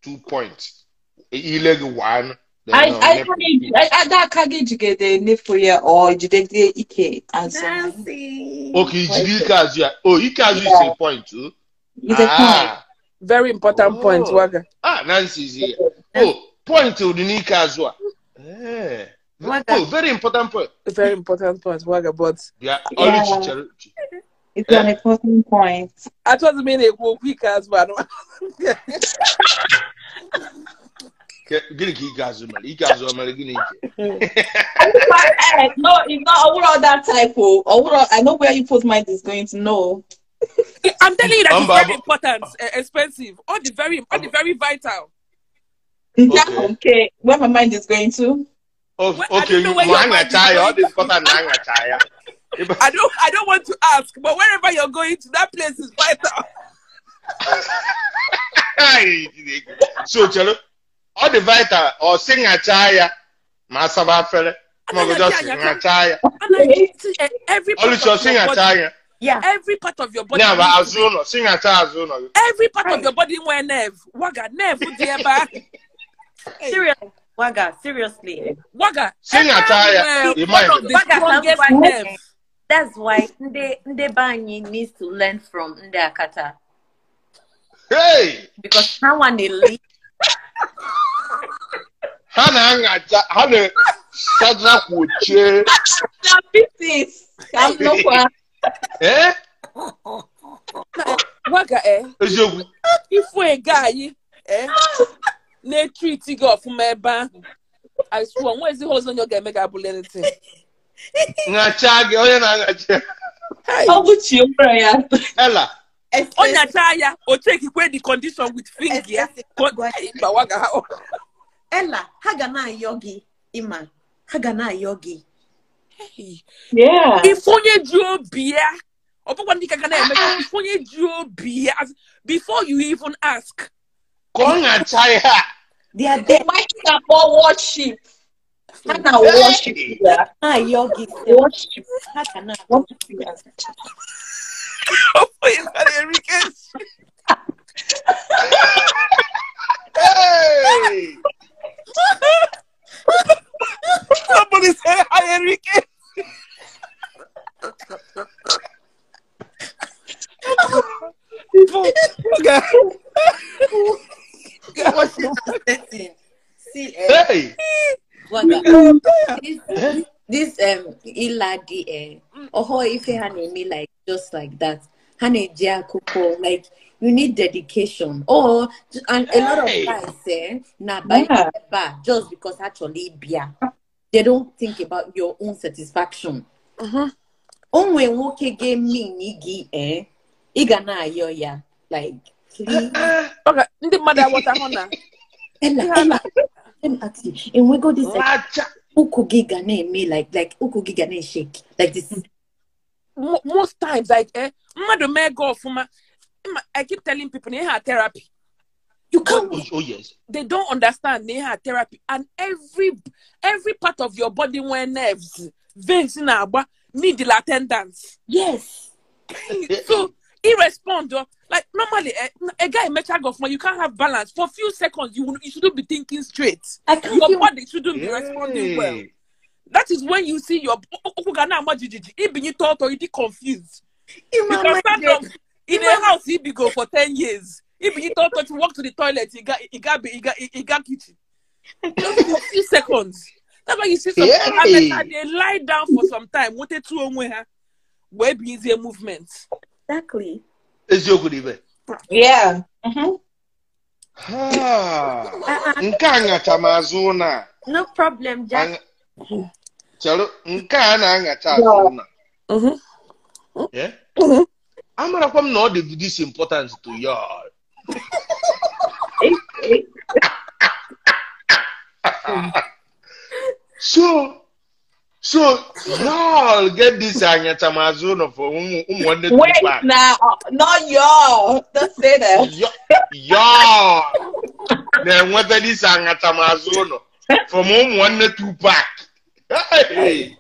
Speaker 4: two points ile gị one then
Speaker 8: I
Speaker 4: uh,
Speaker 8: I
Speaker 4: nipple.
Speaker 8: I I that kage jigede n'ifu ya or jidede ike azụ.
Speaker 9: Nancy.
Speaker 4: okay ijiri ike azụ ya oh ike azụ is a point too
Speaker 8: It's a point.
Speaker 4: ah
Speaker 2: Very important point,
Speaker 4: Oh.
Speaker 2: Waga.
Speaker 4: Ah, Nancy is here. Oh, point to the Nika as well. Eh.
Speaker 9: What
Speaker 4: Oh, very important point.
Speaker 2: Very important point, Waga. But
Speaker 4: Yeah,
Speaker 8: Yeah.
Speaker 4: only chichero.
Speaker 8: It's an important point.
Speaker 2: I thought mean a quick as well.
Speaker 4: Gini ka ike azụ mere? Ike azụ o mere gịnị ike?
Speaker 8: Eh, no, it's not overall that type. Oh, overall, I know where you put mind is going to know.
Speaker 2: I'm telling you that it's very important, uh, expensive, all the very, all the very vital.
Speaker 8: Okay. Where my mind is going to?
Speaker 4: Oh,
Speaker 2: well,
Speaker 4: okay, you
Speaker 2: Langachaya,
Speaker 4: all this because I'm Langachaya.
Speaker 2: I don't, I don't want to ask, but wherever you're going to, that place is vital.
Speaker 4: so, Chelo, all the vital, or sing
Speaker 2: a chaya, Masaba Fele, every part of
Speaker 4: sing
Speaker 2: a
Speaker 4: chaya.
Speaker 9: Yeah.
Speaker 2: Every part of your body. Yeah,
Speaker 4: but Azuno, sing a chaya, Azuno.
Speaker 2: Every part of your body, where nerve, waga nerve, dear
Speaker 9: Seriously. Waga, seriously.
Speaker 2: Waga.
Speaker 4: Sing
Speaker 9: Waga That's why the Nde Banyi needs to learn from the Akata.
Speaker 4: Hey!
Speaker 9: Because someone one they
Speaker 4: leave. Hana Angata, Hana Sadra
Speaker 8: Kuche. Diabetes. I'm not
Speaker 4: Eh?
Speaker 2: Waga eh. If we're eh? Na-etriti gị ọfụma ebe ahụ. Nwa ezigbo ọzọ onye ọ ga-eme gị abụla
Speaker 4: gị onye
Speaker 2: Hey,
Speaker 8: How would you pray?
Speaker 4: ela
Speaker 2: ọ nyacha ya o chekikwe the condition with finger ya. Ko- Hey, ma waga ha
Speaker 9: ga na-ayọ gị ịma ha ga na-ayọ gị.
Speaker 2: Ife onye ji obi ya ọ bụkwa ndị ka ga na-eme ka ife onye ji obi ya before you even ask
Speaker 4: Come and try.
Speaker 9: They are there.
Speaker 8: Why that I worship? I worship.
Speaker 9: Ah, yogi.
Speaker 8: Worship.
Speaker 9: Can I
Speaker 8: worship. Oh,
Speaker 2: is that Enrique?
Speaker 4: hey!
Speaker 2: Somebody say hi, Enrique. okay
Speaker 9: see, [laughs] eh,
Speaker 4: hey.
Speaker 9: what the, this, this um Iladi eh. oh if you had me like just like that like you need dedication or oh, and a lot of guys say eh, nah,
Speaker 8: yeah.
Speaker 9: Just because actually beer they don't think about your own satisfaction
Speaker 2: uh-huh.
Speaker 9: onwe woke game me n'igi eh. ị yo na-ayọ ya like
Speaker 2: ndị mmadụ aghọtahụ na
Speaker 9: Ella, Ella, let me ask you, enwego this like,
Speaker 4: ṅacha
Speaker 9: ụkwụ gị ga na-eme like like ụkwụ gị ga na-shake like this.
Speaker 2: Mo- most times like eh, mmadụ mee gị ọfụma Ịma, I keep telling people na ihe a therapy.
Speaker 9: You can't
Speaker 4: oh, oh yes.
Speaker 2: They don't understand na ihe a therapy and every every part of your body nwee nerves veins na-agba need attendance.
Speaker 9: Yes.
Speaker 2: So he respond oh, like normally eh, a guy mecha government you can't have balance. For a few seconds you you shouldn't be thinking straight.
Speaker 7: I
Speaker 2: your
Speaker 7: feel
Speaker 2: body shouldn't be responding well. That is when you see your okwu ga na-ama jijiji. Ibinye tọtọ ịdị confused.
Speaker 7: You
Speaker 2: because
Speaker 7: mama
Speaker 2: stand up. In a house he be go for ten years. Ibinye tọtọ to walk to the toilet he got he got he got he got kitchen. Just for a few seconds. That's why you see some people
Speaker 4: Hey.
Speaker 2: they lie down for some time. What nwetetu onwe ha wee bizie movement
Speaker 7: exactly
Speaker 4: eziokwu dị ibe
Speaker 8: Yeah. Mm-hmm.
Speaker 4: Ha.
Speaker 7: Ah, ah,
Speaker 4: nke a ṅacha m azụ na
Speaker 7: no problem Jack
Speaker 4: chere nke a na-aṅacha azụ na
Speaker 2: Mhm.
Speaker 4: Yeah?
Speaker 2: Mhm.
Speaker 4: amarakwa m na ọ dị this important to y'all so so y'all get this anyachamazụ ụlọ for ụmụ ụmụ nwanne
Speaker 8: Wait
Speaker 4: Tupac.
Speaker 8: now, not y'all. Don't say that. [laughs]
Speaker 4: Y'all na-enweta this anyachamazụ ụlọ from ụmụ nwanne Tupac. Hey!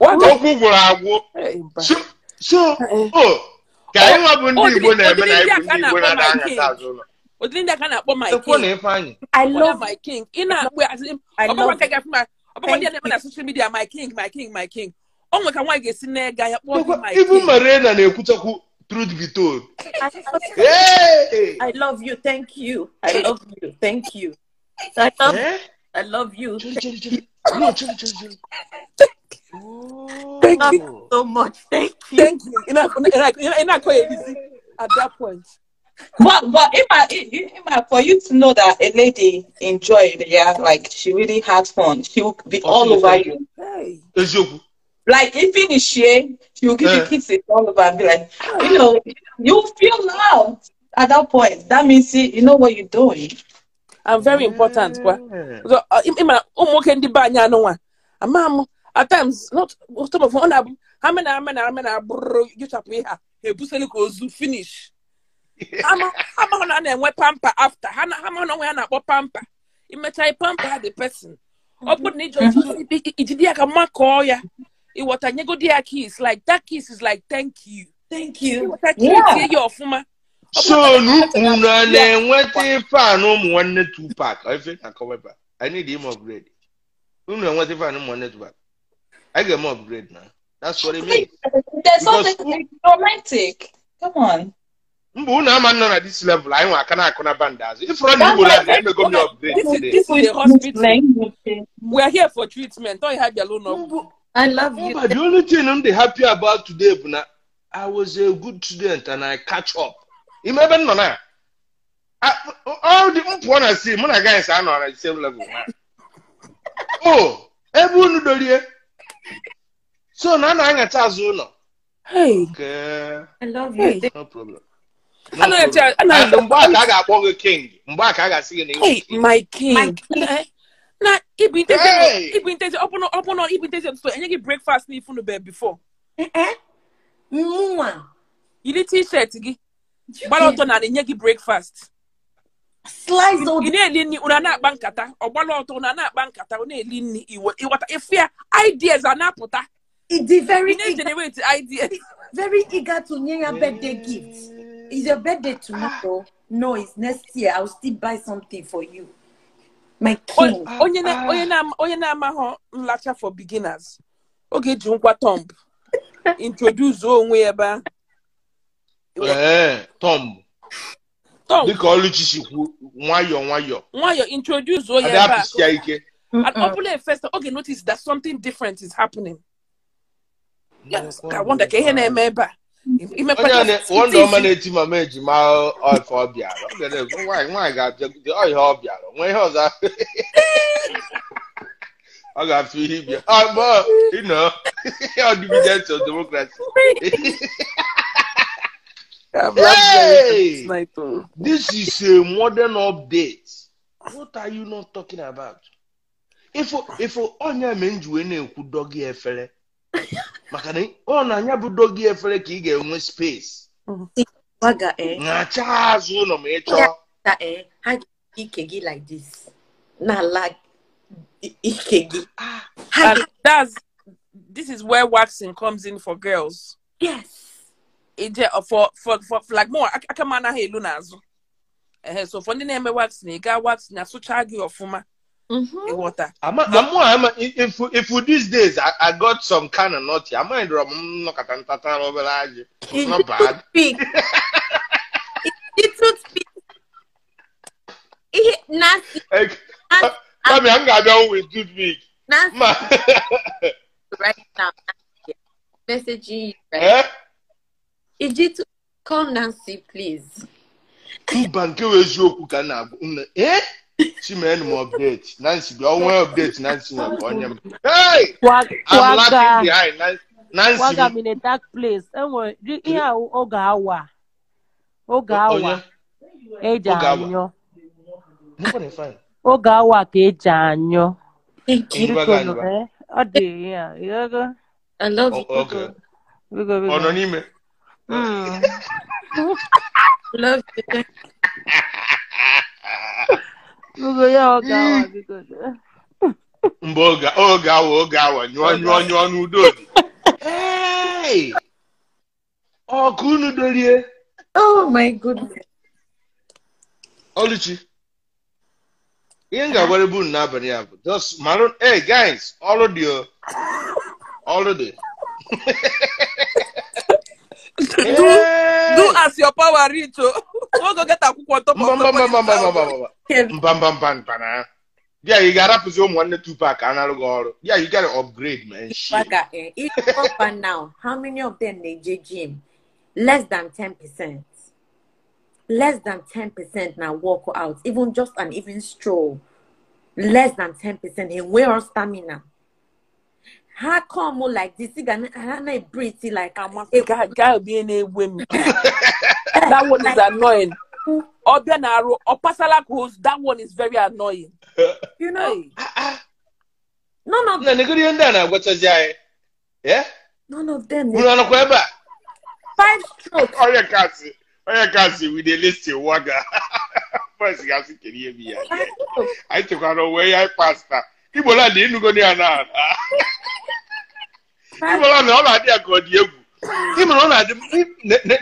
Speaker 4: okwu gwụrụ agwụ so so oh, ka anyị nwa bụ ndị Igbo na-eme na ịbụ ndị Igbo na na-anyata azụ ụlọ
Speaker 2: ụdịrị ndị aka na-akpọ my
Speaker 4: na
Speaker 2: king.
Speaker 7: I love
Speaker 2: my king. Ị na-akpụ ya
Speaker 7: I love
Speaker 2: ọbụkwa ndị na soshal midia my king my king my king ọ nwere ka nwaanyị ga-esi na-ege ya
Speaker 4: marina na-ekwuchakwu truth be told
Speaker 7: i love you thank you i love you thank you i love,
Speaker 4: eh?
Speaker 7: I love you
Speaker 2: thank you.
Speaker 7: So much. Thank you.
Speaker 2: Thank you. At that point
Speaker 8: but but if I, if I for you to know that a lady enjoyed, yeah, like she really had fun. She will be
Speaker 4: okay,
Speaker 8: all
Speaker 4: over
Speaker 8: you.
Speaker 2: Hey.
Speaker 8: Like if if she she will give yeah.
Speaker 4: you
Speaker 8: kisses all over and be like, ah. you know, you feel loved at that point. That means you you know what you're doing.
Speaker 2: I'm very important.
Speaker 4: Yeah.
Speaker 2: So, uh, I'm uh, at times not some of one. How many, how many, how many? You tap me here. Hey, finish ama ama hụ na a na-enwe pampa after. Ha na ha ma na onwe ya na-akpọ pampa imecha pampa ha the person. Ọ bụrụ na iji ọtụtụ i- i- ijide ya ka makọọ ya ịghọta nyegodi ya kiss. Like that kiss is like thank you.
Speaker 7: Thank you.
Speaker 2: Ịghọta
Speaker 8: Yeah.
Speaker 2: treat ya ọfụma Ọ bụrụ
Speaker 4: so
Speaker 2: na-
Speaker 4: nu unu a na-enweta ife a na ụmụ nwanne Tupac Ọ ife na kọweba I need him upgrade. Unu enweta ife a na ụmụ nwanne Tupac I ga-eme upgrade na that's what it means.
Speaker 8: There's
Speaker 4: Because-
Speaker 8: something romantic. Come on.
Speaker 4: Mba unu ama nọ na this level anyị nwa aka na-akụ na band azụ na Igbo land emego m ya upgrade
Speaker 2: This is-
Speaker 4: today
Speaker 2: this is a hospital.
Speaker 8: Language.
Speaker 2: we are here for treatment ọ ha bịala ụlọ
Speaker 7: I love you
Speaker 4: But the only thing I'm happy about today bụ na I was a good student and I catch up. Ime ebe m nọ na a- all the m pụọ na si mụ na guys anọ na the same level na. [laughs] Oh, ebe unu dorie. So na a na-anyacha azụ ụlọ.
Speaker 2: hey
Speaker 4: Okay,
Speaker 7: I love
Speaker 2: Hey.
Speaker 7: you
Speaker 4: no problem. Ga-akpọ gị king mgbe a ka a ga-asị gị na
Speaker 2: Hey,
Speaker 4: ịwụ king.
Speaker 2: my king.
Speaker 7: My king.
Speaker 2: Na ibu ntezi ọbụna ọbụna ibu ntezi ụtụtụ enye gị breakfast n'ifu nube before.
Speaker 7: eh eh.
Speaker 2: Yiri t-shirt gị gbara ọtọ na enye gị breakfast.
Speaker 7: slice all
Speaker 2: Ị na-eli nri unu na-akpa nkata ọ gbara ọtọ unu na-akpa nkata unu na-eli nri ịghọta ife ya ideas a na-apụta. Ị ideas. [laughs]
Speaker 7: very eager to nye your birthday gift. Is your birthday tomorrow? Ah. No, it's next year. I'll still buy something for you. My king.
Speaker 2: Ah, o- ah. Onye na- onye na- onye na-amaghọ nlacha for beginners. Oge ji nkwa tomb. Introduce onwe ya ebe ahụ.
Speaker 4: Ee, eh, Tom
Speaker 2: Tomb
Speaker 4: dịka Oluchi si kwu nwayọọ nwayọọ
Speaker 2: nwayọ introduce onye
Speaker 4: ada
Speaker 2: ebe a.
Speaker 4: apịsịa ike.
Speaker 2: And openly first, okay, notice that something different is happening. Yes, I wonder ka ihe na-eme ebe a.
Speaker 4: Onye ọma na-eti mama ejima ọife ọ bịara. Ọ bịara ekwu, nwaanyị nwaanyị ga-abịa ọ ihe ọ bịara nwee ihe ọzọ. Ọ ga-afụ ihe ịbịa ọgbọ ịnọ ọdịbidens of democracy. This is a modern update. What are you not talking about? Ifo ifo onye wee na-ekwu dọgị efere maka na ọ na anya bụ dọgị efere ka ị ga-enwe space
Speaker 7: Waga, eh?
Speaker 4: ṅacha azụ ụlọ ma ị chọọ
Speaker 7: That, eh? How ikegi like this? Nah, like i- ikegi. How
Speaker 2: And that's this is where waxing comes in for girls.
Speaker 7: Yes.
Speaker 2: ije for for for like more aka aka m anaghị elu n'azụ so for ndị na-eme waxing ị gaa waxing asụchaa gị ọfụma
Speaker 9: Mm-hmm.
Speaker 2: Water.
Speaker 4: I'm a, I'm a, I'm a, if if these days I, I got some kind of naughty, I'm mm, not bad. no katantata over
Speaker 9: It's
Speaker 4: not bad.
Speaker 9: it's not
Speaker 4: big
Speaker 9: nasty.
Speaker 4: Come I'm gonna go with toothpick.
Speaker 9: Nancy. [laughs] right now, messaging you. Right?
Speaker 4: Eh?
Speaker 9: Is it come Nancy, please?
Speaker 4: Mm, eh? Chimere m update. Nancy bịa ọnwa update Nancy nwe ka onye m. Hey! I'm laughing behind Nan- Nancy.
Speaker 10: waga
Speaker 4: m.
Speaker 10: m in a dark place enwere ri- ihe a oge awa oge awa eji
Speaker 4: fine.
Speaker 10: oge awa ka eji eh, ọ dị ya
Speaker 9: I love
Speaker 4: O-
Speaker 9: you.
Speaker 4: Okay.
Speaker 10: bigo
Speaker 4: Ọ
Speaker 10: bigo
Speaker 4: nọ n'ime?
Speaker 9: Love you. [laughs]
Speaker 10: ya oge awa bigo
Speaker 4: Mgbe oge oge awa oge awa nyụọ nyụọ nyụọ n'udo dị. Ọkụ unu dorie.
Speaker 9: Oh my goodness.
Speaker 4: Oluchi. Ihe m ga-agwara bụ n'abalị a bụ just marụ hey guys ọrụ dị ọrụ dị. [laughs]
Speaker 2: do as your power reach oh. [laughs] o go get akwụkwọ on top of
Speaker 4: bam. Eh. Yeah, you gotta put your one two pack analog. I'll. Yeah, you gotta upgrade, man.
Speaker 9: Baga, eh, each offer now, how many of them they gym? Less than ten percent. Less than ten percent now walk out, even just an even stroll. Less than ten percent. in wear stamina. How come more like this? You gonna breathe like I'm a
Speaker 2: Guy guy bi na-egwe m that one is annoying. ọbịa na-arụ ọpasala hose that one is very annoying. [laughs]
Speaker 9: You know,
Speaker 2: hey.
Speaker 9: None of
Speaker 4: nna negoro ihe ndị a na-agwachazi anyị ya
Speaker 9: none of them
Speaker 4: unu ọnọkwa ebe a
Speaker 9: five strokes.
Speaker 4: onye kasị onye kasị we dey listen waga. Bọs gasị kere ihe bụ ya
Speaker 9: Five strokes.
Speaker 4: anyị chekwara onwe ya pasta igbo land ịnugoni ya ah. na ala
Speaker 9: Five
Speaker 4: igbo land ọ na-adị ya ka ọ dị egwu. Ịmara ọ na-adị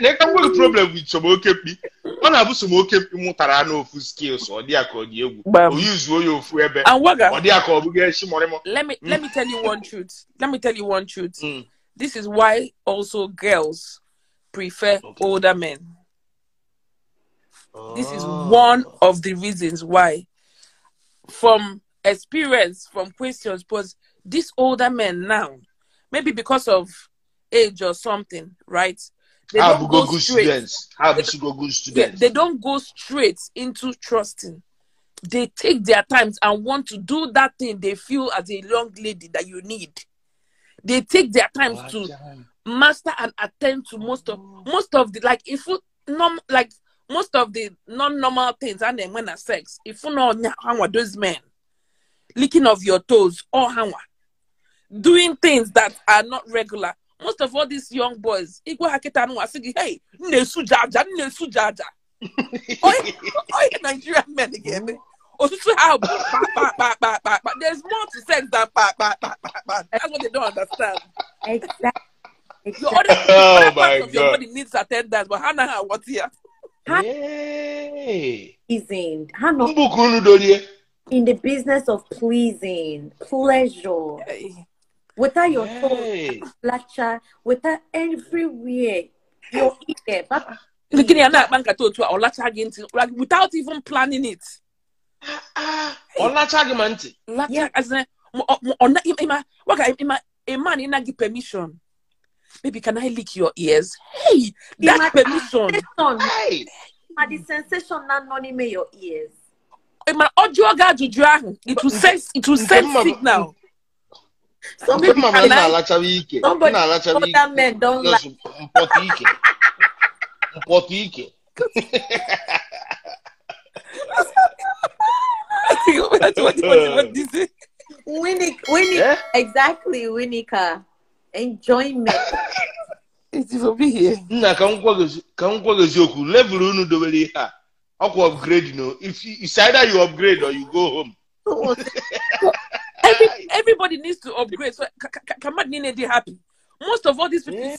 Speaker 4: na-eka nwere problem with somoke mkpi. Ọ na-abụ somoke mkpi mụtara anụ ofu skills ọ dị ya ka ọ dị egwu. O yuzuo ya ofu ebe. Ọ dị ya ka ọ bụghị echi mọrịmọ.
Speaker 2: Let me let me tell you one truth. Let me tell you one truth.
Speaker 4: Mm.
Speaker 2: this is why also girls prefer
Speaker 4: Okay.
Speaker 2: older men. This is ah. one of the reasons why from experience from questions because these older men now maybe because of age or something right? They
Speaker 4: ha
Speaker 2: don't
Speaker 4: bụgo
Speaker 2: go
Speaker 4: good
Speaker 2: straight.
Speaker 4: students? Ha bụsigo good students
Speaker 2: they don't go straight into trusting. They take their times and want to do that thing they feel as a young lady that you need. They take their times to master and attend to most of mm. most of the like if you norm like most of the non-normal things and then when a sex if you know how are those men licking of your toes or how doing things that are not regular. Most of all these young boys igwe haketa nu asigi hey nnesu jaja nnesu jaja. [laughs] Oy oy nigerian men again. There's more to sex than pa pa pa pa pa that's what they don't understand.
Speaker 9: Exactly.
Speaker 2: your other, [laughs]
Speaker 4: Oh
Speaker 2: other
Speaker 4: my
Speaker 2: parts of your body needs attendance but hana ha what here?
Speaker 4: Yay.
Speaker 9: Pleasing. How in the business of pleasing, pleasure.
Speaker 2: Hey.
Speaker 9: Without your
Speaker 4: hey.
Speaker 9: phone, without everywhere, your ear,
Speaker 2: without even planning it.
Speaker 4: Olacha gị.
Speaker 2: Lacha as in a man permission. Maybe can I lick your ears? Hey, that permission.
Speaker 4: Hey.
Speaker 9: but the sensation not nọ n'ime your ears
Speaker 2: ma ọ jụọ gị it will send it will
Speaker 4: sense
Speaker 2: signal.
Speaker 4: some people
Speaker 2: can
Speaker 4: like
Speaker 9: somebody other men don like.
Speaker 4: mpọtụ ike mpọtụ ike.
Speaker 2: what, what, what, what
Speaker 9: Winnie, Winnie,
Speaker 4: yeah?
Speaker 9: exactly, Winnica. Enjoyment.
Speaker 2: It's over here.
Speaker 4: Nna ka m gwa gị okwu, levụl unu dobere ihe a ọkwa upgrade you know. if you, it's either you upgrade or you go home [laughs]
Speaker 2: Every, [laughs] everybody needs to upgrade so ka- ka dị happy most of all these people
Speaker 4: Yeah.